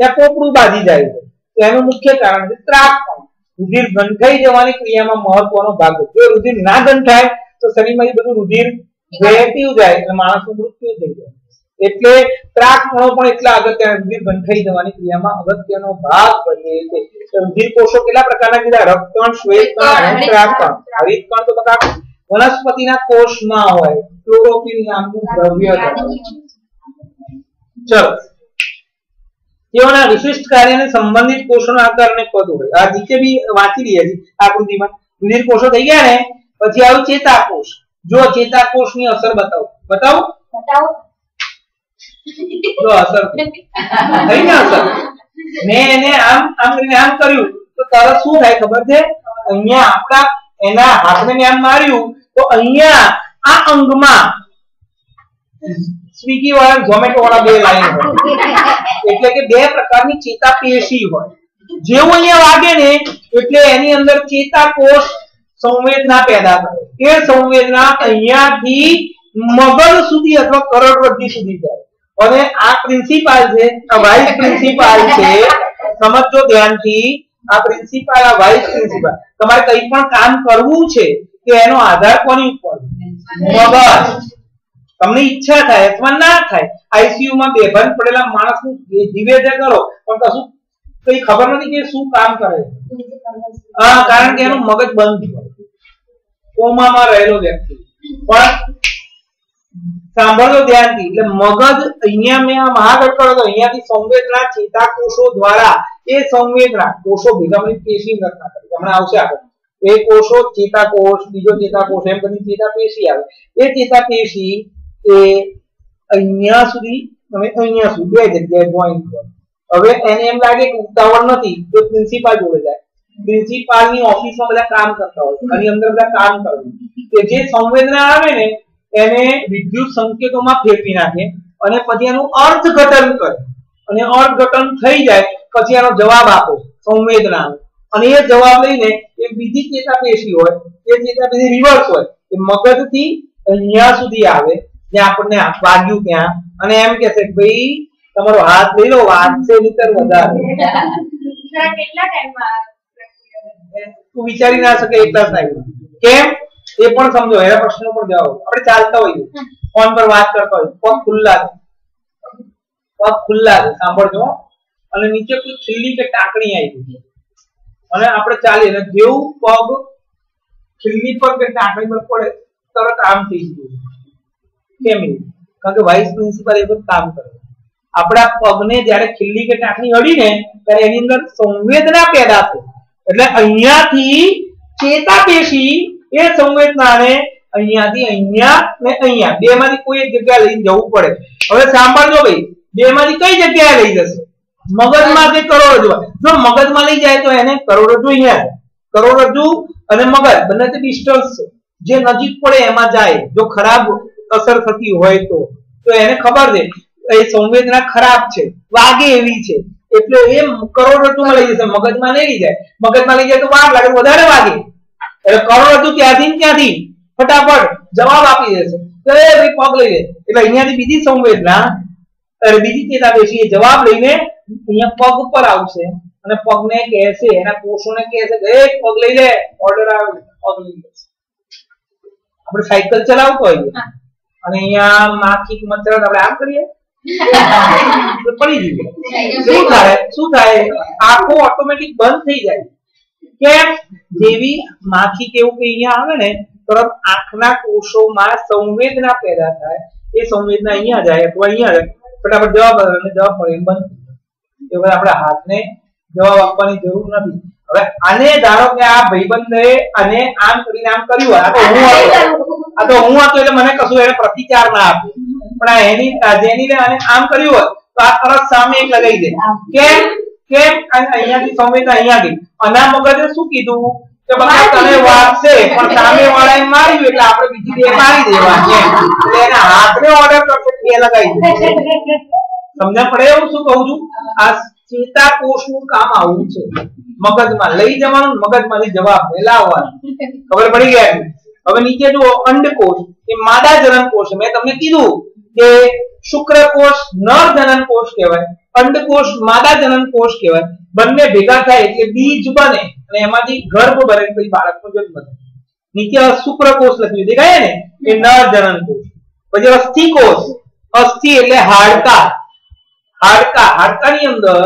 ત્યાં પોપડું બાજી જાય છે. તો એનું મુખ્ય કારણ છે ત્રાસ કણો. રુધિર ગંઠાઈ જવાની ક્રિયામાં મહત્વનો ભાગ છે. જો રુધિર ના ગંઠાય તો શરીરમાંથી બધું રુધિર વહેતી જાય એટલે માણસનું મૃત્યુ થઈ જાય. એટલે ત્રાક કણો પણ એટલા અગત્યના રુધિર ગંઠાઈ જવાની ક્રિયામાં અગત્યનો ભાગ ભજવે છે. રુધિર કોષો કેટલા પ્રકારના કીધા? રક્તકણ શ્વેતકણ અને હરિતકણ તો બધા વનસ્પતિના કોષમાં હોય. ક્લોરોફિલ નામનું દ્રવ્ય ચલો. તેઓના વિશિષ્ટ કાર્યને સંબંધિત કોષોના આકાર અને કદ હોય. આ નીચે બી વાંચી રહ્યા છે આકૃતિમાં રુધિર કોષો થઈ ગયા ને? પછી આવ્યું ચેતાકોષ. જો ચેતાકોષની અસર બતાવો. બતાવો. બતાવો. જો અસર થઈ. ને અસર? મેં એને આમ આમ કરીને આમ કર્યું. તો તરત શું થાય ખબર છે? અહીંયા આપણા એના હાથને આમ માર્યું. તો અહીંયા આ અંગમાં સ્વીગી વાળા ઝોમેટો વાળા બે લાઈન હોય. એટલે કે બે પ્રકારની ચેતા પેશી હોય. જેવું અહીંયા વાગે ને, એટલે એની અંદર ચેતાકોષ સંવેદના પેદા કરે. એ સંવેદના અહીંયાથી મગજ સુધી અથવા કરોડરજ્જુ સુધી અને આ પ્રિન્સિપાલ છે, આ વાઇસ પ્રિન્સિપાલ છે, સમજો ધ્યાનથી, આ પ્રિન્સિપાલ આ વાઇસ પ્રિન્સિપાલ તમારે કંઈ પણ કામ કરવું છે કે એનો આધાર કોની ઉપર? મગજ. તમને ઈચ્છા થાય, અથવા ના થાય આઈસીયુ માં બેભાન પડેલા માણસ જીવે છે કરો, પણ કશું કઈ ખબર નથી કે શું કામ કરે હા, કારણ કે એનું મગજ બંધ કોમામાં રહેલો વ્યક્તિ. પણ સાંભળજો ધ્યાનથી. એટલે મગજ અહીંયા મેં આ કરો તો અહીંયાથી સંવેદના, ચેતાકોષો દ્વારા એ સંવેદના, કોષો ભેગા મળી પેશી રચના કરી. હમણાં આવશે આગળ. એ કોષો ચેતાકોષ, બીજો ચેતાકોષ, એમ કરી ચેતાપેશી આવે. એ ચેતાપેશી એ અહીંયા સુધી, તમે અહીંયા સુધી બે જગ્યાએ જોઈન કરો. હવે એને એમ લાગે કે ઉતાવળ નથી, તો પ્રિન્સિપાલ જોડે જાય. પ્રિન્સિપાલની ઓફિસમાં બધા કામ કરતા હોય આની અંદર બધા કામ કરે કે જે સંવેદના આવે ને એને વિદ્યુત સંકેતોમાં ફેરવી નાખે અને પછી એનું અર્થઘટન કરે. અને અર્થઘટન થઈ જાય પછી એનો જવાબ આપો સંવેદનાનો. અને એ જવાબ લઈને એક બીજી ચેતાપેશી હોય એ ચેતાપેશી રિવર્સ હોય. એ મગજથી અહીંયા સુધી આવે જ્યાં આપણને વાગ્યું ત્યાં. અને એમ કે છે ભાઈ તમારો હાથ લઈ લો વાગશે નહીતર વધારે. કેટલા ટાઈમમાં તું વિચારી ના શકે એટલા ટાઈમ કેમ? એ પણ સમજો એના પ્રશ્નો પણ જવાબ આપણે ચાલતા હોઈએ. ફોન પર વાત કરતા હોઈએ. પગ ખુલ્લા છે. પગ ખુલ્લા છે. સાંભળજો. અને નીચે કોઈ ખીલ્લી કે ટાંકણી આવી ગઈ. અને આપણે ચાલીએ. અને જેવું પગ ખીલી પર કે ટાંકણી પર પડે તરત આમ થઈ ગયું કેમ કારણ કે વાઇસ પ્રિન્સિપલ એ બધું કામ કરે. આપણા પગને જ્યારે ખીલી કે ટાંકણી અડીને ત્યારે એની અંદર સંવેદના પેદા થાય. એટલે અહીંયાથી ચેતાપેશી એ સંવેદનાને અહીંયાથી અહીંયા ને અહીંયા. બે કોઈ એક જગ્યાએ લઈ જવું પડે. હવે સાંભળજો ભાઈ બે માંથી કઈ જગ્યાએ લઈ જશે? મગજમાં કે કરોડરજ્જુ? જો મગજમાં લઈ જાય તો એને કરોડરજ્જુ અહીંયા. કરોડરજ્જુ અને મગજ, બંને ડિસ્ટન્સ જે નજીક પડે એમાં જાય. જો ખરાબ અસર થતી હોય તો. તો એને ખબર છે, એ સંવેદના ખરાબ છે, વાગે એવી છે. એટલે એ કરોડરજ્જુમાં લઈ જશે, મગજમાં નહીં લઈ જાય. મગજમાં લઈ જાય તો વાર લાગે, વધારે વાગે. એટલે કરોડરજ્જુ ત્યાંથી ને ત્યાંથી. ફટાફટ જવાબ આપી દેશે. તો એ પગ લઈ લે. એટલે અહીંયાથી બીજી સંવેદના બીજી ચેતાપેશી એ જવાબ લઈને અહીંયા પગ પર આવશે. અને પગને કહેશે એના કોષોને કહેશે કે એ પગ લઈ લે. ઓર્ડર આવે. પગ લઈ લેશે આપણે સાયકલ ચલાવતો હોઈએ. અને અહીંયા માખી મચ્છર આપણે આમ કરીએ. પડી જઈએ. શું થાય? શું થાય? આખો ઓટોમેટિક બંધ થઈ જાય. કેમ જેવી માખી કેવું કે અહીંયા આવે ને, તરત આંખના કોષોમાં સંવેદના પેદા થાય. એ સંવેદના અહીંયા જાય અથવા અહીંયા જાય. ફટાફટ જવાબ અને જવાબ મળે બંધ એ આપણા હાથને જવાબ આપવાની જરૂર નથી. હવે આને ધારો કે આ ભાઈબંધે અને આમ કરીને આમ કર્યું આ તો હું હતો આ તો હું હતો એટલે મને કશું એને પ્રતિકાર ના આપ્યો પણ એની જેની આમ કર્યું હોત તો આ તરત સામે એક લગાવી દે. કેમ? કેમ? અહીંયાથી સંવેદના અહીંયા ગઈ અના મગજે શું કીધું? કે બકા તને વાગશે પણ સામે વાળાએ માર્યું એટલે આપણે બીજી બે મારી દેવાની એમ. એટલે એના હાથને ઓર્ડર કરશે બે લગાવી દે સમજણ પડે એવું શું કહું છું? આ ચેતાકોષનું કામ આવું છે. મગજમાં લઈ જવાનું મગજમાંથી જવાબ લાવવાનો ખબર પડી ગયા હવે નીચે જુઓ અંડકોષ. એ માદા જનન કોષ મેં તમને કીધું કે શુક્રકોષ નર જનન કોષ કહેવાય. અંડકોષ માદા જનન કોષ કહેવાય. બંને ભેગા થાય એટલે બીજ બને અને એમાંથી ગર્ભ બને પછી બાળકનો જન્મ થાય. નીચે શુક્રકોષ લખ્યું દેખાય ને? એ નર જનન કોષ પછી અસ્થિ કોષ અસ્થિ એટલે હાડકા. હાડકા. હાડકાની અંદર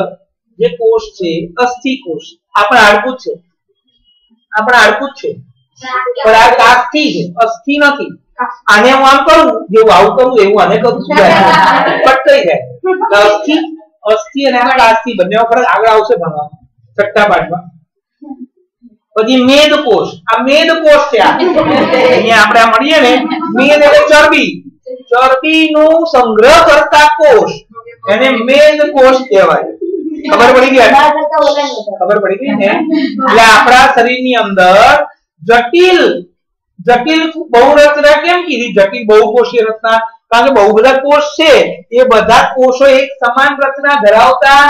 જે કોષ છે અસ્થિ કોષ આપણા હાડકું છે. આપણા હાડકું છે. પણ આ કાસ્થિ છે. અસ્થિ નથી. આને હું આમ કરું? જેવું આવું કરું એવું આને કરું. પટકાઈ જાય. અસ્થિ અસ્થિ અને આ કાસ્થિ બંને ફરક આગળ આવશે ભણવા. છઠ્ઠા પાઠમાં. પછી મેદ કોષ. આ મેદ કોષ છે અહીંયા આપણે આ મળીએ ને. મેદ એટલે ચરબી. ચરબીનું સંગ્રહ કરતા કોષ. એને મેદ કોષ કહેવાય. ખબર પડી ગઈ ખબર પડી ગઈ ને? એટલે આપણા શરીરની અંદર જટિલ જટિલ બહુરચના કેમ કીધી? જટિલ બહુકોષીય રચના. કારણ કે બહુ બધા કોષ છે. એ બધા કોષો એક સમાન રચના ધરાવતા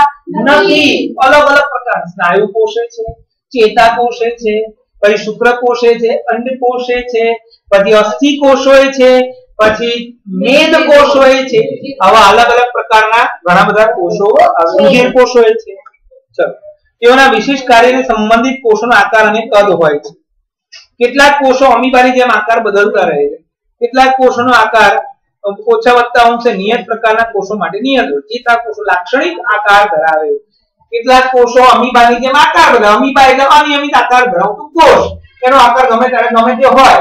નથી. અલગ અલગ પ્રકાર. સ્નાયુ કોષે છે ચેતાકોષે છે, પછી શુક્રકોષે છે અંડકોષે છે, પછી અસ્થિ કોષો છે, પછી મેદ કોષો છે. આવા અલગ અલગ પ્રકારના ઘણા બધા કોષો રુધિર કોષો છે. તેઓના વિશેષ કાર્યને સંબંધિત કોષોનો આકાર અને કદ હોય છે. કેટલાક કોષો અમીબાની જેમ આકાર બદલતા રહે છે. કેટલાક કોષોનો આકાર ઓછા વત્તા અંશે નિયત પ્રકારના કોષો માટે નિયત હોય. ચેતાકોષો લાક્ષણિક આકાર ધરાવે કેટલાક કોષો અમીબાની જેમ આકાર ધરાવે અમીબા એટલે અનિયમિત આકાર ધરાવતું કોષ. એનો આકાર ગમે ત્યારે ગમે તે હોય.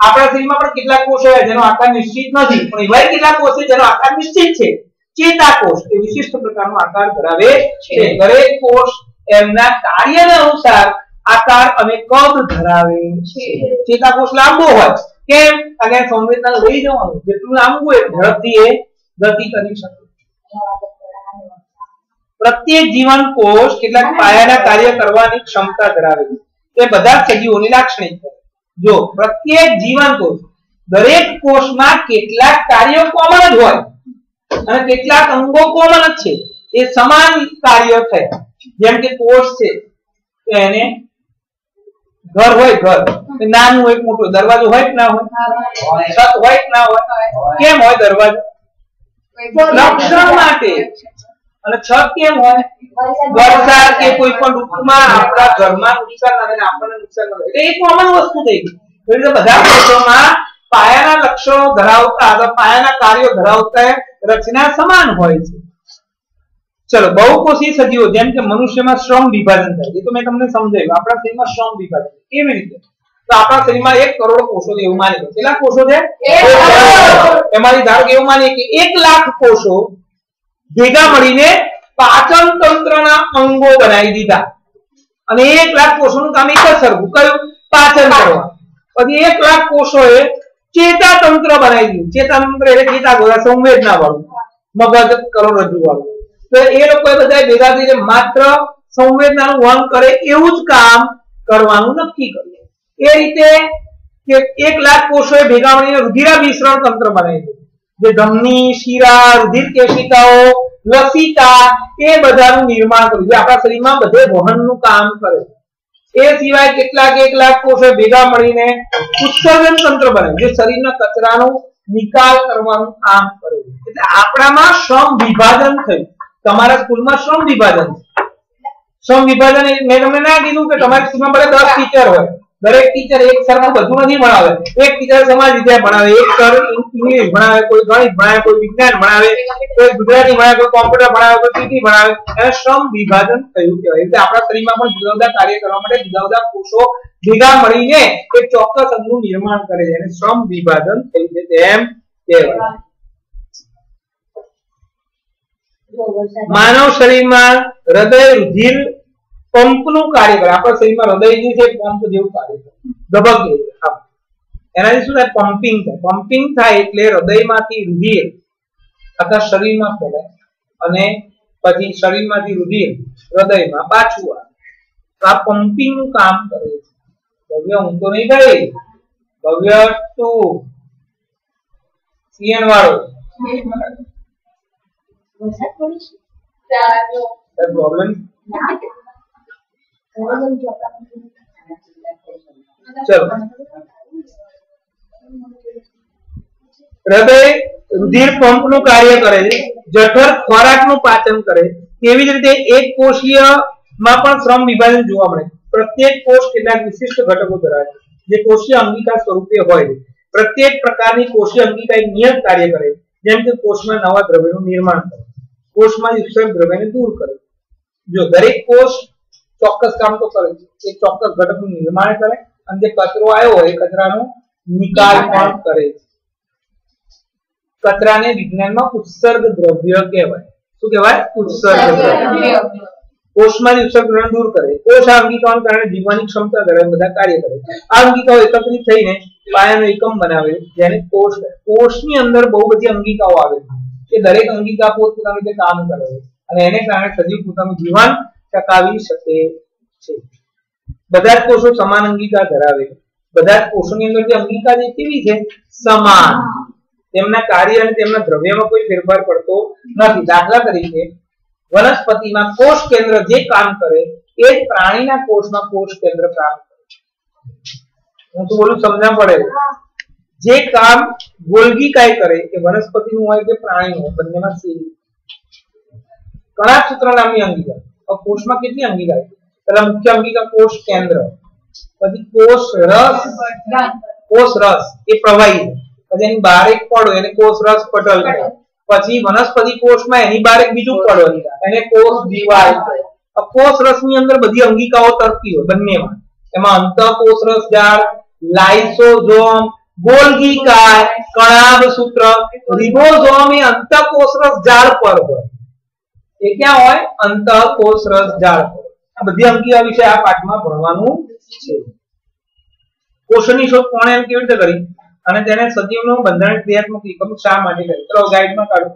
આપણા શરીરમાં પણ કેટલાક કોષો હોય જેનો આકાર નિશ્ચિત નથી. પણ એવા કેટલાક કોષો છે જેનો આકાર નિશ્ચિત છે. ચેતાકોષ એ વિશિષ્ટ પ્રકારનો આકાર ધરાવે છે. દરેક કોષ એમના કાર્યના અનુસાર આકાર અને કદ ધરાવે છે. ચેતાકોષ લાંબો હોય. કેમ? કે સંવેદના લઈ જવાનું. જેટલું લાંબુ હોય, ઝડપથી એ ગતિ કરી શકે. પ્રત્યેક જીવન કોષ કેટલાક પાયાના કાર્ય કરવાની ક્ષમતા ધરાવે છે. તે બધા સજીવોની લાક્ષણિકતા જો પ્રત્યેક જીવન કોષ દરેક કોષમાં કેટલાક કાર્યો કોમન જ હોય અને કેટલાક અંગો કોમન જ છે, એ સમાન કાર્યો થાય. જેમ કે કોષ છે, એને ઘર હોય, ઘર. નાનું હોય મોટું દરવાજો હોય કે ના હોય. છત હોય કે ના હોય. કેમ હોય દરવાજો? રક્ષણ માટે. અને છત કેમ હોય? વરસાદ કે કોઈ પણ ઋતુમાં આપણા ઘરમાં નુકસાન ના થાય આપણને નુકસાન ના થાય. એ કોમન વસ્તુ થઈ ગઈ. બધા દેશોમાં પાયાના લક્ષણો ધરાવતા અથવા પાયાના કાર્યો ધરાવતા રચના સમાન હોય છે. ચલો બહુકોષી સજીવો જેમ કે મનુષ્યમાં શ્રમ વિભાજન થાય એ તો મેં તમને સમજાવ્યું. આપણા શરીરમાં શ્રમ વિભાજન કેવી રીતે? તો આપણા શરીરમાં એક કરોડ કોષો એવું માની કેટલા કોષો છે? એમાંથી ધારો કે એવું માનીએ કે એક લાખ કોષો ભેગા મળીને પાચન તંત્રના અંગો બનાવી દીધા. અને એક લાખ કોષોનું કામ એક જ સરખું. કયું? પાચન કરવા. પછી એક લાખ કોષોએ ચેતા તંત્ર બનાવી દીધું. ચેતા તંત્ર એટલે ચેતા ગોળા સંવેદના વાળું મગજ કરોડરજ્જુ વાળું તો એ લોકો બધા ભેગા થઈને માત્ર સંવેદનાનું વહન કરે એવું જ કામ કરવાનું નક્કી કર્યું. એ રીતે કે એક લાખ કોષોએ ભેગા મળીને રુધિરાભિસરણ તંત્ર બનાવી દીધું જે ધમની, શીરા, રુધિર કેશિકાઓ, લસિકા એ બધાનું નિર્માણ કર્યું. જે આપણા શરીરમાં બધે વહનનું કામ કરે. એ સિવાય કેટલાક એક લાખ કોષો ભેગા મળીને ઉત્સર્જન તંત્ર બને જે શરીરના કચરાનો નિકાલ કરવાનું કામ કરે. એટલે આપણામાં શ્રમ વિભાજન થયું. તમારા સ્કૂલમાં શ્રમ વિભાજન શ્રમ વિભાજન મેં તમને ના કીધું કે તમારી સ્કૂલમાં ભલે દસ ટીચર હોય. દરેક ટીચર એક સરખું બધું નથી ભણાવે. એક ટીચર સમાજ વિદ્યા ભણાવે, એક સર ઇંગ્લિશ ભણાવે, કોઈ ગણિત ભણાવે, કોઈ વિજ્ઞાન ભણાવે, કોઈ ગુજરાતી ભણાવે, કોઈ કોમ્પ્યુટર ભણાવે, કોઈ પીટી ભણાવે. એને શ્રમ વિભાજન થયું કહેવાય? એટલે આપણા શરીરમાં પણ જુદા જુદા કાર્ય કરવા માટે જુદા જુદા કોષો ભેગા મળીને એક ચોક્કસ અંગનું નિર્માણ કરે છે. એને શ્રમ વિભાજન થયું છે? તેમ કહેવાય. માનવ શરીરમાં હૃદય, રુધિર પંપનું કાર્ય કરે આપણા શરીરમાં હૃદય જે છે પંપ જેવું કાર્ય કરે. ધબક એનાથી શું થાય? પમ્પિંગ થાય. પમ્પિંગ થાય એટલે હૃદયમાંથી રુધિર આખા શરીરમાં ફેલાય. અને પછી શરીરમાંથી રુધિર હૃદયમાં પાછું આવે. તો આ પમ્પિંગનું કામ કરે છે. ભવ્ય હું તો નહીં ગઈ ભવ્ય ટુ સીએન વાળો પ્રોબ્લેમ ચલો હૃદય રુધિર પંપનું કાર્ય કરે છે, જઠર ખોરાકનું પાચન કરે તેવી જ રીતે એક કોષીયમાં પણ શ્રમ વિભાજન જોવા મળે પ્રત્યેક કોષ કેટલાક વિશિષ્ટ ઘટકો ધરાવે છે. જે કોષીય અંગિકા સ્વરૂપે હોય છે. પ્રત્યેક પ્રકારની કોષીય અંગિકા એક નિયત કાર્ય કરે છે. જેમ કે કોષમાં નવા દ્રવ્યનું નિર્માણ કરે કોષમાં ઉત્સર્ગ દ્રવ્યને દૂર કરે જો દરેક કોષ ચોક્કસ કામ તો કરે છે. એ ચોક્કસ ઘટકનું નિર્માણ કરે અને જે કચરો આવ્યો હોય એ કચરાનો નિકાલ પણ કરે છે. કચરાને વિજ્ઞાનમાં ઉત્સર્ગ દ્રવ્ય કહેવાય. શું કહેવાય? ઉત્સર્ગ દ્રવ્ય. કોષમાંથી ઉત્સર્જન દૂર કરે. કોષ આ અંગિકાઓને કારણે જીવવાની ક્ષમતા ધરાવે બધા કાર્ય કરે આ અંગિકાઓ એકત્રિત થઈને પાયાનો એકમ બનાવે જેને કોષ. કોષની અંદર બહુ બધી અંગિકાઓ આવે છે. કે દરેક અંગિકા પોતપોતાનું રીતે કામ કરે છે. અને એને કારણે સજીવ પોતાનું જીવન ટકાવી શકે છે. બધા જ કોષો સમાન અંગિકા ધરાવે. બધા જ કોષોની અંદર જે અંગિકા છે કેવી છે? સમાન. તેમના કાર્ય અને તેમના દ્રવ્યમાં કોઈ ફેરફાર પડતો નથી. દાખલા તરીકે, વનસ્પતિમાં કોષ કેન્દ્ર જે કામ કરે, એ જ પ્રાણીના કોષમાં કોષ કેન્દ્ર કામ કરે. હું તો બોલું સમજણ પડે. જે કામ ગોલ્ગીકાય કરે, એ વનસ્પતિનું હોય કે પ્રાણીનું હોય, બંનેમાં સેમ. કણાક્ષેત્ર નામની અંગિકા કોષમાં કેટલી અંગિકા છે પેલા મુખ્ય અંગિકા કોષ કેન્દ્ર? પછી કોષ રસ? કોષ રસ, એ પ્રવાહી પછી એની બહાર એક પડો એને કોષ રસ પટલ પછી વનસ્પતિ કોષમાં એની બહાર એક બીજું પડો એને કોષ દિવાલ કોષ રસની અંદર બધી અંગિકાઓ તરતી હોય, બંનેમાં. એમાં અંતઃકોષ રસ, જાળ, લાઇસોઝોમ ગોલ્ગીકાય કણાભ સૂત્ર, રિબોઝોમ એ અંતઃકોષ રસ જાળ પર હોય. એ ક્યાં હોય? અંતઃકોષ રસ જાળ આ બધી અંકીય વિશે આ પાઠમાં ભણવાનું છે. કોષની શોધ કોણે એમ કેવી રીતે કરી? અને તેને સજીવનું બંધારણ ક્રિયાત્મક એકમ શા માટે કરી? ચલો, ગાઈડમાં કાઢો.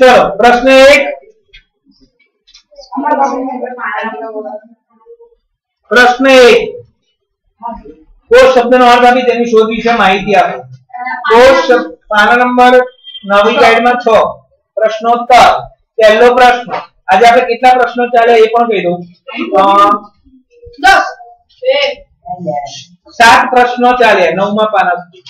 ચલો, પ્રશ્ન એક. પ્રશ્ન એક કોષ શબ્દનો અર્થ આપી તેની શોધ વિશે માહિતી આપો કોષ શબ્દ- પાના નંબર નવી ગાઈડમાં છ પ્રશ્નોત્તર પહેલો પ્રશ્ન આજે આપણે કેટલા પ્રશ્નો ચાલ્યા એ પણ કહી દઉં અ, સાત પ્રશ્નો ચાલ્યા નવમા પાના સુધી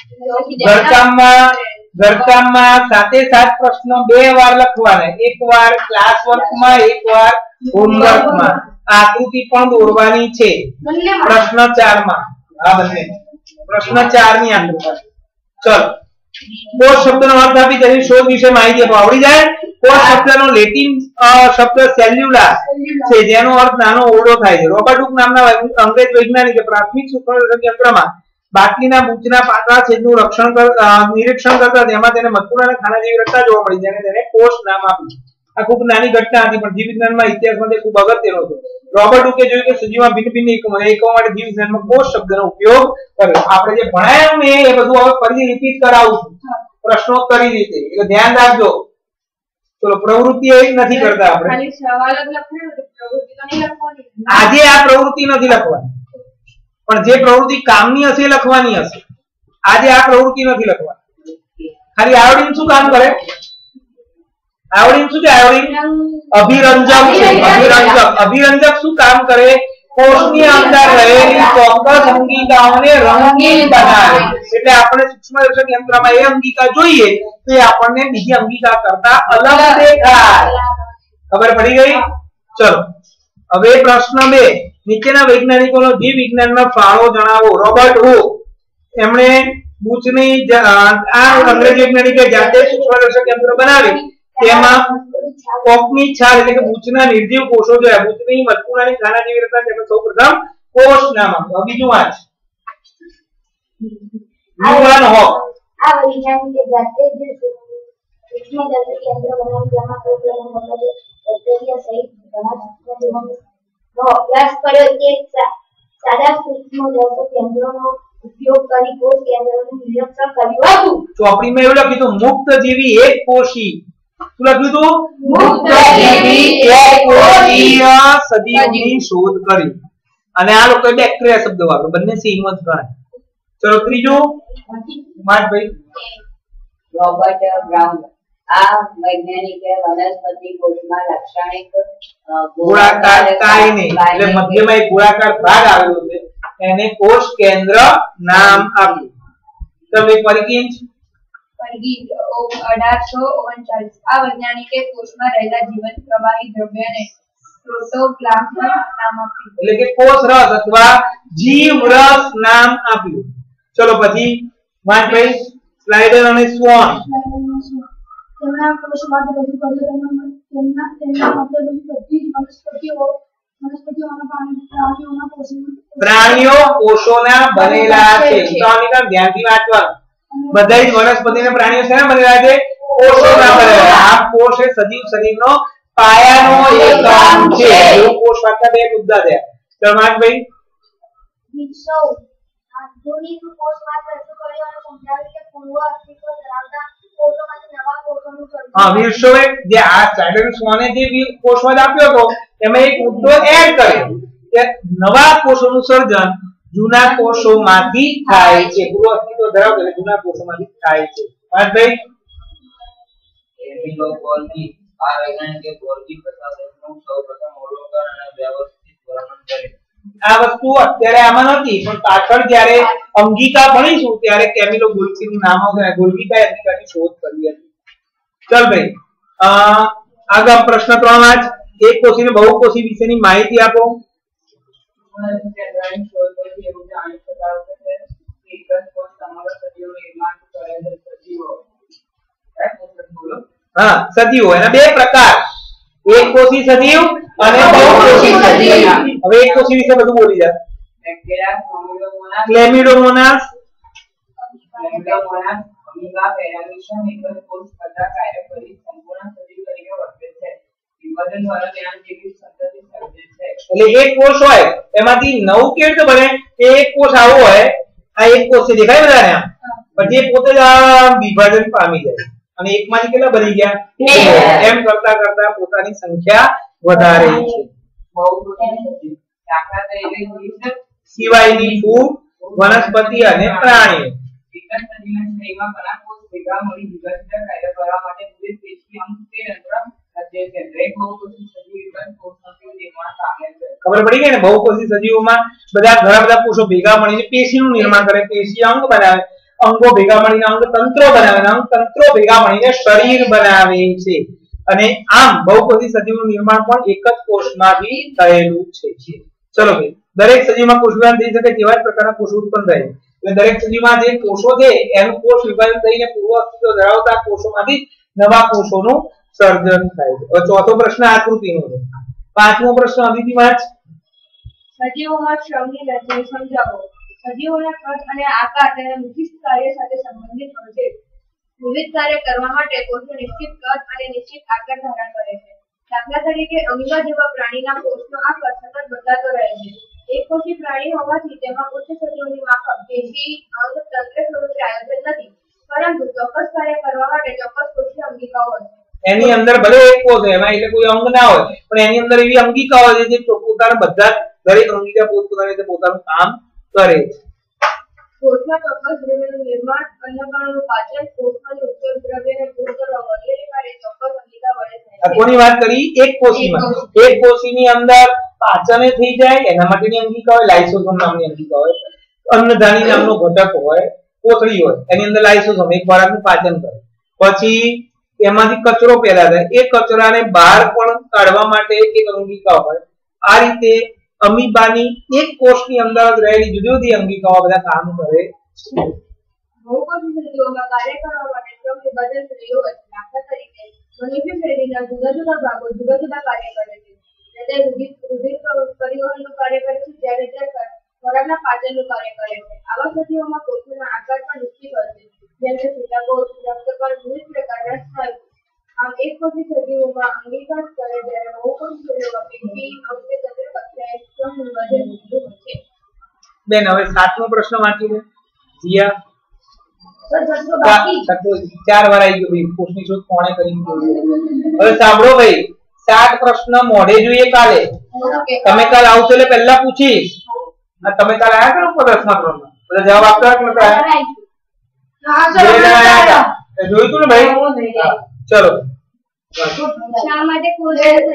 ઘરકામમાં ઘરકામમાં સાતે સાત પ્રશ્નો બે વાર લખવાના. એક વાર ક્લાસ વર્કમાં એક વાર હોમવર્કમાં આકૃતિ પણ દોરવાની છે. પ્રશ્ન ચારમાં આ બંને. પ્રશ્ન ચારની આકૃતિ. ચલો. કોષ શબ્દનો અર્થ આપી તેની શોધ વિશે માહિતી આપો. આવડી જાય? કોષ શબ્દનો લેટિન શબ્દ સેલ્યુલા છે. જેનો અર્થ નાનો ઓરડો થાય છે. રોબર્ટ હુક નામના અંગ્રેજ વૈજ્ઞાનિકે પ્રાથમિક સૂક્ષ્મદર્શક યંત્રમાં બુચના પાતળા છેદનું રક્ષણ નિરીક્ષણ કરતા તેમાં તેને મથુરા અને ખાના જેવી રચના જોવા મળી જેને તેને કોષ નામ આપ્યું આ ખૂબ નાની ઘટના હતી પણ જીવવિજ્ઞાનમાં ઇતિહાસમાં તે ખૂબ અગત્યનો હતો. રોબર્ટ હુકે જોયું કે સજીવમાં ભિન્ન ભિન્ન એકમો એકમો માટે જીવવિજ્ઞાનમાં કોષ શબ્દનો ઉપયોગ કર્યો આપણે જે ભણાયું ને એ બધું હવે ફરી રિપીટ કરાવું છું. પ્રશ્નોત્તરી રીતે એટલે ધ્યાન રાખજો. ચલો પ્રવૃત્તિ એ નથી કરતા આપણે. આજે આ પ્રવૃત્તિ નથી લખવાની. પણ જે પ્રવૃત્તિ કામની હશે લખવાની હશે. આજે આ પ્રવૃત્તિ નથી લખવાની. ખાલી આયોડિન શું કામ કરે? આયોડિન શું છે? આયોડિન અભિરંજક અભિરંજક. અભિરંજક શું કામ કરે? કોષની અંદર રહેલી ચોક્કસ અંગિકાઓને રંગીન બનાવે. એટલે આપણે સૂક્ષ્મદર્શક યંત્રમાં એ અંગિકા જોઈએ તો એ આપણને બીજી અંગિકા કરતા અલગ દેખાય. ખબર પડી ગઈ? ચલો. હવે પ્રશ્ન બે. નીચેના વૈજ્ઞાનિકોનો જીવ વિજ્ઞાનમાં ફાળો જણાવો. Robert hooke. એમણે બુચની આ અંગ્રેજ વૈજ્ઞાનિકે જાતે સૂક્ષ્મદર્શક યંત્ર બનાવી. તેમાં કોકની છાલ એટલે કે બુચના નિર્જીવ કોષો જોયા બુચની મધપૂર્ણાની ખાના જેવી રચના તેમણે સૌપ્રથમ કોષ નામ આપ્યું બીજું વાંચ યુવાન હોક આ વૈજ્ઞાનિકે જાતે જ સૂક્ષ્મદર્શક યંત્ર બનાવી તેમાં સૌપ્રથમ વખતે બેક્ટેરિયા સહિત ઘણા સૂક્ષ્મજીવોનો અભ્યાસ કર્યો તે સાદા સૂક્ષ્મ દર્શક યંત્રોનો ઉપયોગ કરી કોષ કેન્દ્રનું નિરીક્ષણ કર્યું હતું. ચોપડીમાં એવું લખ્યું હતું મુક્ત જીવી એક કોષી શું લખ્યું હતું? મુક્તજીવી એકકોષીય સજીવની શોધ કરી. અને આ લોકો બેક્ટેરિયા શબ્દ વાપરો બંને સેમ જ ગણાય. ચલો ત્રીજું. માર્ટભાઈ રોબર્ટ બ્રાઉન આ વૈજ્ઞાનિક વનસ્પતિ કોષમાં લાક્ષણિક ગોળાકાર કાય નહીં. એટલે મધ્યમાં એક ગોળાકાર ભાગ આવેલો છે. એને કોષ કેન્દ્ર નામ આપ્યું. તમે પરિકિંચ અઢારસો ઓગણચાલીસ. આ વૈજ્ઞાનિકે કોષમાં રહેલા જીવન પ્રવાહી દ્રવ્યને પ્રોટોપ્લાઝમ નામ આપ્યું. એટલે કે કોષ રસ અથવા જીવ રસ નામ આપ્યું. ચલો પછી સ્લાઇડર અને સ્વોન. તેમના રજૂ કર્યું. વનસ્પતિઓ પ્રાણીઓ કોષોના બનેલા છે. તો આની ધ્યાનથી વાંચવાનું. બધા જ વનસ્પતિ ને પ્રાણીઓ શેના બનેલા છે? કોષોના બનેલા આ કોષ એ સજીવ શરીરનો પાયાનો એકમ છે. એવું કોષ વાંચતા બે મુદ્દા થયા ચમાટભાઈ વિશ્વ આધુનિક કોષમાં રજૂ કર્યો અને સમજાવ્યું કે પૂર્વ અસ્તિત્વ ધરાવતા હા જૂના કોષોમાંથી થાય છે. પૂર્વ અસ્તિત્વ એટલે જૂના કોષોમાંથી થાય છે. આ વસ્તુ અત્યારે આમાં નથી પણ પાછળ જ્યારે અંગિકા ભણીશું ત્યારે કેમિલો ગોલ્ગીનું નામ આવશે ગોલ્ગીકાએ અંગિકાની શોધ કરી હતી. ચાલ ભાઈ અ આગળ પ્રશ્ન ત્રણ આજ. એક કોષી ને બહુકોષી વિશેની માહિતી આપો. કેન્દ્રની શોધ પછી એવું જાણી શકાયું કે તે એક જ કોષ સમગ્ર સજીવનું નિર્માણ કરે છે સજીવો એક વખત બોલો. હા સજીવો એના બે પ્રકાર. એક કોષી સજીવ અને બહુકોષી સજીવ હવે એક કોષી વિશે બધું બોલી જા. બેક્ટેરિયા કોમિલોમોનાસ ક્લેમિડોમોનાસ અમીબા પેરામીશિયમ એક કોષ કરતા કાર્ય કરી સંપૂર્ણ સજીવ તરીકે વર્તે છે. વિભાજન દ્વારા તેના જેવી સંતતિ સર્જે છે. એટલે એક કોષ હોય એમાંથી નવ કેવી રીતે બને કે એક કોષ આવો હોય આ એક કોષ દેખાય બધાને આમ? પછી પોતે જ આ વિભાજન પામી જાય. અને એકમાંથી કેટલા બની ગયા? એમ કરતા કરતા પોતાની સંખ્યા વધારે છે. સિવાયની ફૂગ વનસ્પતિ અને પ્રાણીઓ. એક ખબર પડી ગઈ ને? બહુકોષી સજીવોમાં બધા ઘણા બધા કોષો ભેગા મળીને પેશીનું નિર્માણ કરે પેશી અંગ બનાવે. અંગો ભેગા મળીને અંગ તંત્રો બનાવે અંગ તંત્રો ભેગા મળીને શરીર બનાવે છે. અને આમ બહુકોષી સજીવનું નિર્માણ પણ એક જ કોષમાંથી થયેલું છે. ચલો ભાઈ, દરેક સજીવમાં કોષ વિભાજન થઈ શકે તેવા પ્રકારના કોષો ઉત્પન્ન થાય. એટલે દરેક સજીવમાં જે કોષો છે એનું કોષ વિભાજન થઈને પૂર્વ અસ્તિત્વ ધરાવતા કોષોમાંથી નવા કોષોનું સર્જન થાય છે. ચોથો પ્રશ્ન આકૃતિનો છે. પાંચમો પ્રશ્ન અદિતિ વાંચ સજીવોમાં શ્રમની રચના સમજાવો. સજીવોના કદ અને આકાર તેના વિશિષ્ટ કાર્ય સાથે સંબંધિત હોય છે. વિવિધ કાર્ય કરવા માટે કોષો નિશ્ચિત કદ અને નિશ્ચિત આકાર ધારણ કરે છે. દાખલા તરીકે અમીબા જેવા પ્રાણીના કોષનો આકાર સતત બદલાતો રહે છે. એક કોષી પ્રાણી હોવાથી તેમાં ઉચ્ચ સજીવોની માફક, પેશી, અંગ, તંત્ર સ્વરૂપે આયોજન નથી. પરંતુ ચોક્કસ કાર્ય કરવા માટે ચોક્કસ કોષીય અંગિકાઓ હોય એની અંદર ભલે એક કોષ હોય, એમાં એટલે કોઈ અંગ ના હોય, પણ એની અંદર એવી અંગિકા હોય જે પોતાના બધા દરેક અંગિકા પોતપોતાની રીતે પોતાનું કામ કરે છે. કોષમાં ચોક્કસ દ્રવ્યનું નિર્માણ અન્નકણોનું પાચન કોષમાંથી ઉત્સર્ગ દ્રવ્યને દૂર કરવા વગેરે કાર્ય ચોક્કસ અંગિકા વડે થાય છે. કોની વાત કરી? એક કોષીમાં એક કોષીની અંદર પાચન થઈ જાય એના માટેની અંગિકા હોય લાઇસોસોમ નામની અંગિકા હોય અન્નધાની નામનો ઘટક હોય કોથળી હોય એની અંદર લાઇસોસોમ એક ખોરાકનું પાચન કરે. પછી એમાંથી કચરો પેદા થાય. એ કચરાને બહાર પણ કાઢવા માટે એક અંગિકા હોય. આ રીતે અમીબાની એક કોષની અંદર જ રહેલી જુદી જુદી અંગિકાઓ બધા કામ કરે છે. આકાર પણ નિશ્ચિત હોય છે. આમ એક પછી સજીવોમાં અંગીકાર કરે જ્યારે બહુકોષી સજીવોમાં પેશી અંગ તંત્ર કક્ષાએ શ્રમ વધે જુદું હોય છે. બેન હવે સાતમો પ્રશ્ન વાંચી લો. જીયા. સર છસો બાકી. છઠ્ઠો- ચાર વાર આવી ગયો ભાઈ. કોષની શોધ કોણે કરી હવે સાંભળો ભાઈ. સાત પ્રશ્ન મોઢે જોઈએ કાલે. તમે કાલ આવશો એટલે પહેલા પૂછીશ. તમે કાલ આયા કરો પ્રશ્ન પ્રશ્ન બધા જવાબ આપતા નતા જોયું તું ને ભાઈ? ચલો. શા માટે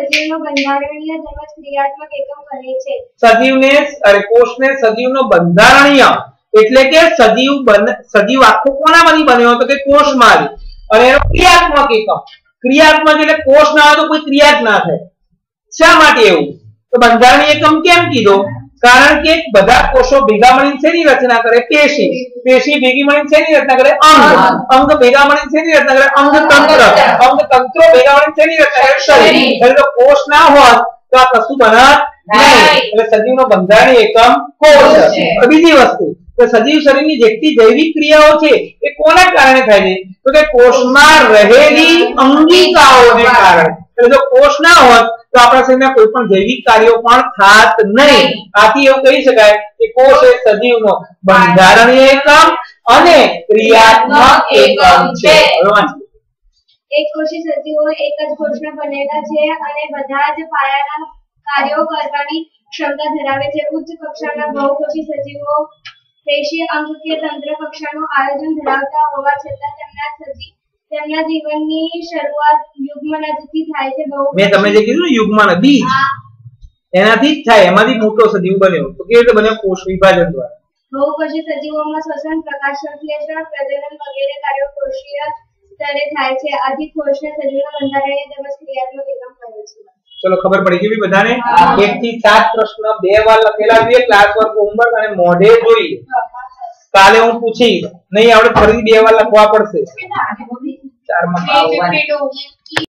સજીવનો બંધારણીય તેમજ ક્રિયાત્મક એકમ કહે છે? સજીવને અરે કોષને સજીવનો બંધારણીય એટલે કે સજીવ બન સજીવ આખો કોનામાંથી બન્યો હતો કે કોષમાંથી? અને એનો ક્રિયાત્મક એકમ. ક્રિયાત્મક એટલે કોષ ના હોય તો કોઈ ક્રિયા જ ના થાય. શા માટે એવું? તો બંધારણીય એકમ કેમ કીધો? કારણ કે બધા કોષો ભેગા મળીને શેની રચના કરે? પેશી. પેશી ભેગી મળીને શેની રચના કરે? અંગ. અંગ. ભેગા મળીને શેની રચના કરે? અંગ તંત્ર અંગ તંત્ર ભેગા મળીને શેની રચના કરે? શરીર. એટલે કોષ ના હોત તો આ કશું બનાત નહીં. એટલે સજીવનો બંધારણીય એકમ કોષ છે. બીજી વસ્તુ. કે સજીવ શરીરની જેટલી જૈવિક ક્રિયાઓ છે એ કોના કારણે થાય છે? તો કે કોષમાં રહેલી અંગિકાઓને કારણે. એટલે જો કોષ ના હોત તો આપણા શરીરના કોઈ પણ જૈવિક કાર્યો પણ થાત નહીં. આથી એવું કહી શકાય કે કોષ એ સજીવનો બંધારણીય એકમ અને ક્રિયાત્મક એકમ છે. એક કોષી સજીવો એક જ કોષમાં બનેલા છે અને બધા જ પાયાના કાર્યો કરવાની ક્ષમતા ધરાવે છે. ઉચ્ચ કક્ષાના બહુકોષી સજીવો પેશી અંગકીય તંત્ર કક્ષાનું આયોજન ધરાવતા હોવા છતાં તેમના સજીવ તેમના જીવનની શરૂઆત યુગ્મનદથી થાય છે બહુ મેં તમને જે કીધું ને યુગ્મ નદી એનાથી જ થાય એમાંથી મોટો સજીવ બન્યો. તો કેવી રીતે બન્યો? કોષ વિભાજન દ્વારા. બહુકોષી સજીવોમાં શ્વસન પ્રકાશ સંશ્લેષણ પ્રજનન વગેરે કાર્યો કોષીય સ્તરે થાય છે. આથી કોષને સજીવના બંધારણીય તેમજ ક્રિયાત્મક એકમ કહે છે. ચલો ખબર પડી ગઈ બી બધાને? એક થી સાત પ્રશ્ન બે વાર લખેલા જોઈએ ક્લાસ વર્ક હોમવર્ક અને મોઢે જોઈએ. કાલે હું પૂછી નહીં આપણે ફરી બે વાર લખવા પડશે. ચારમાં આવવાની.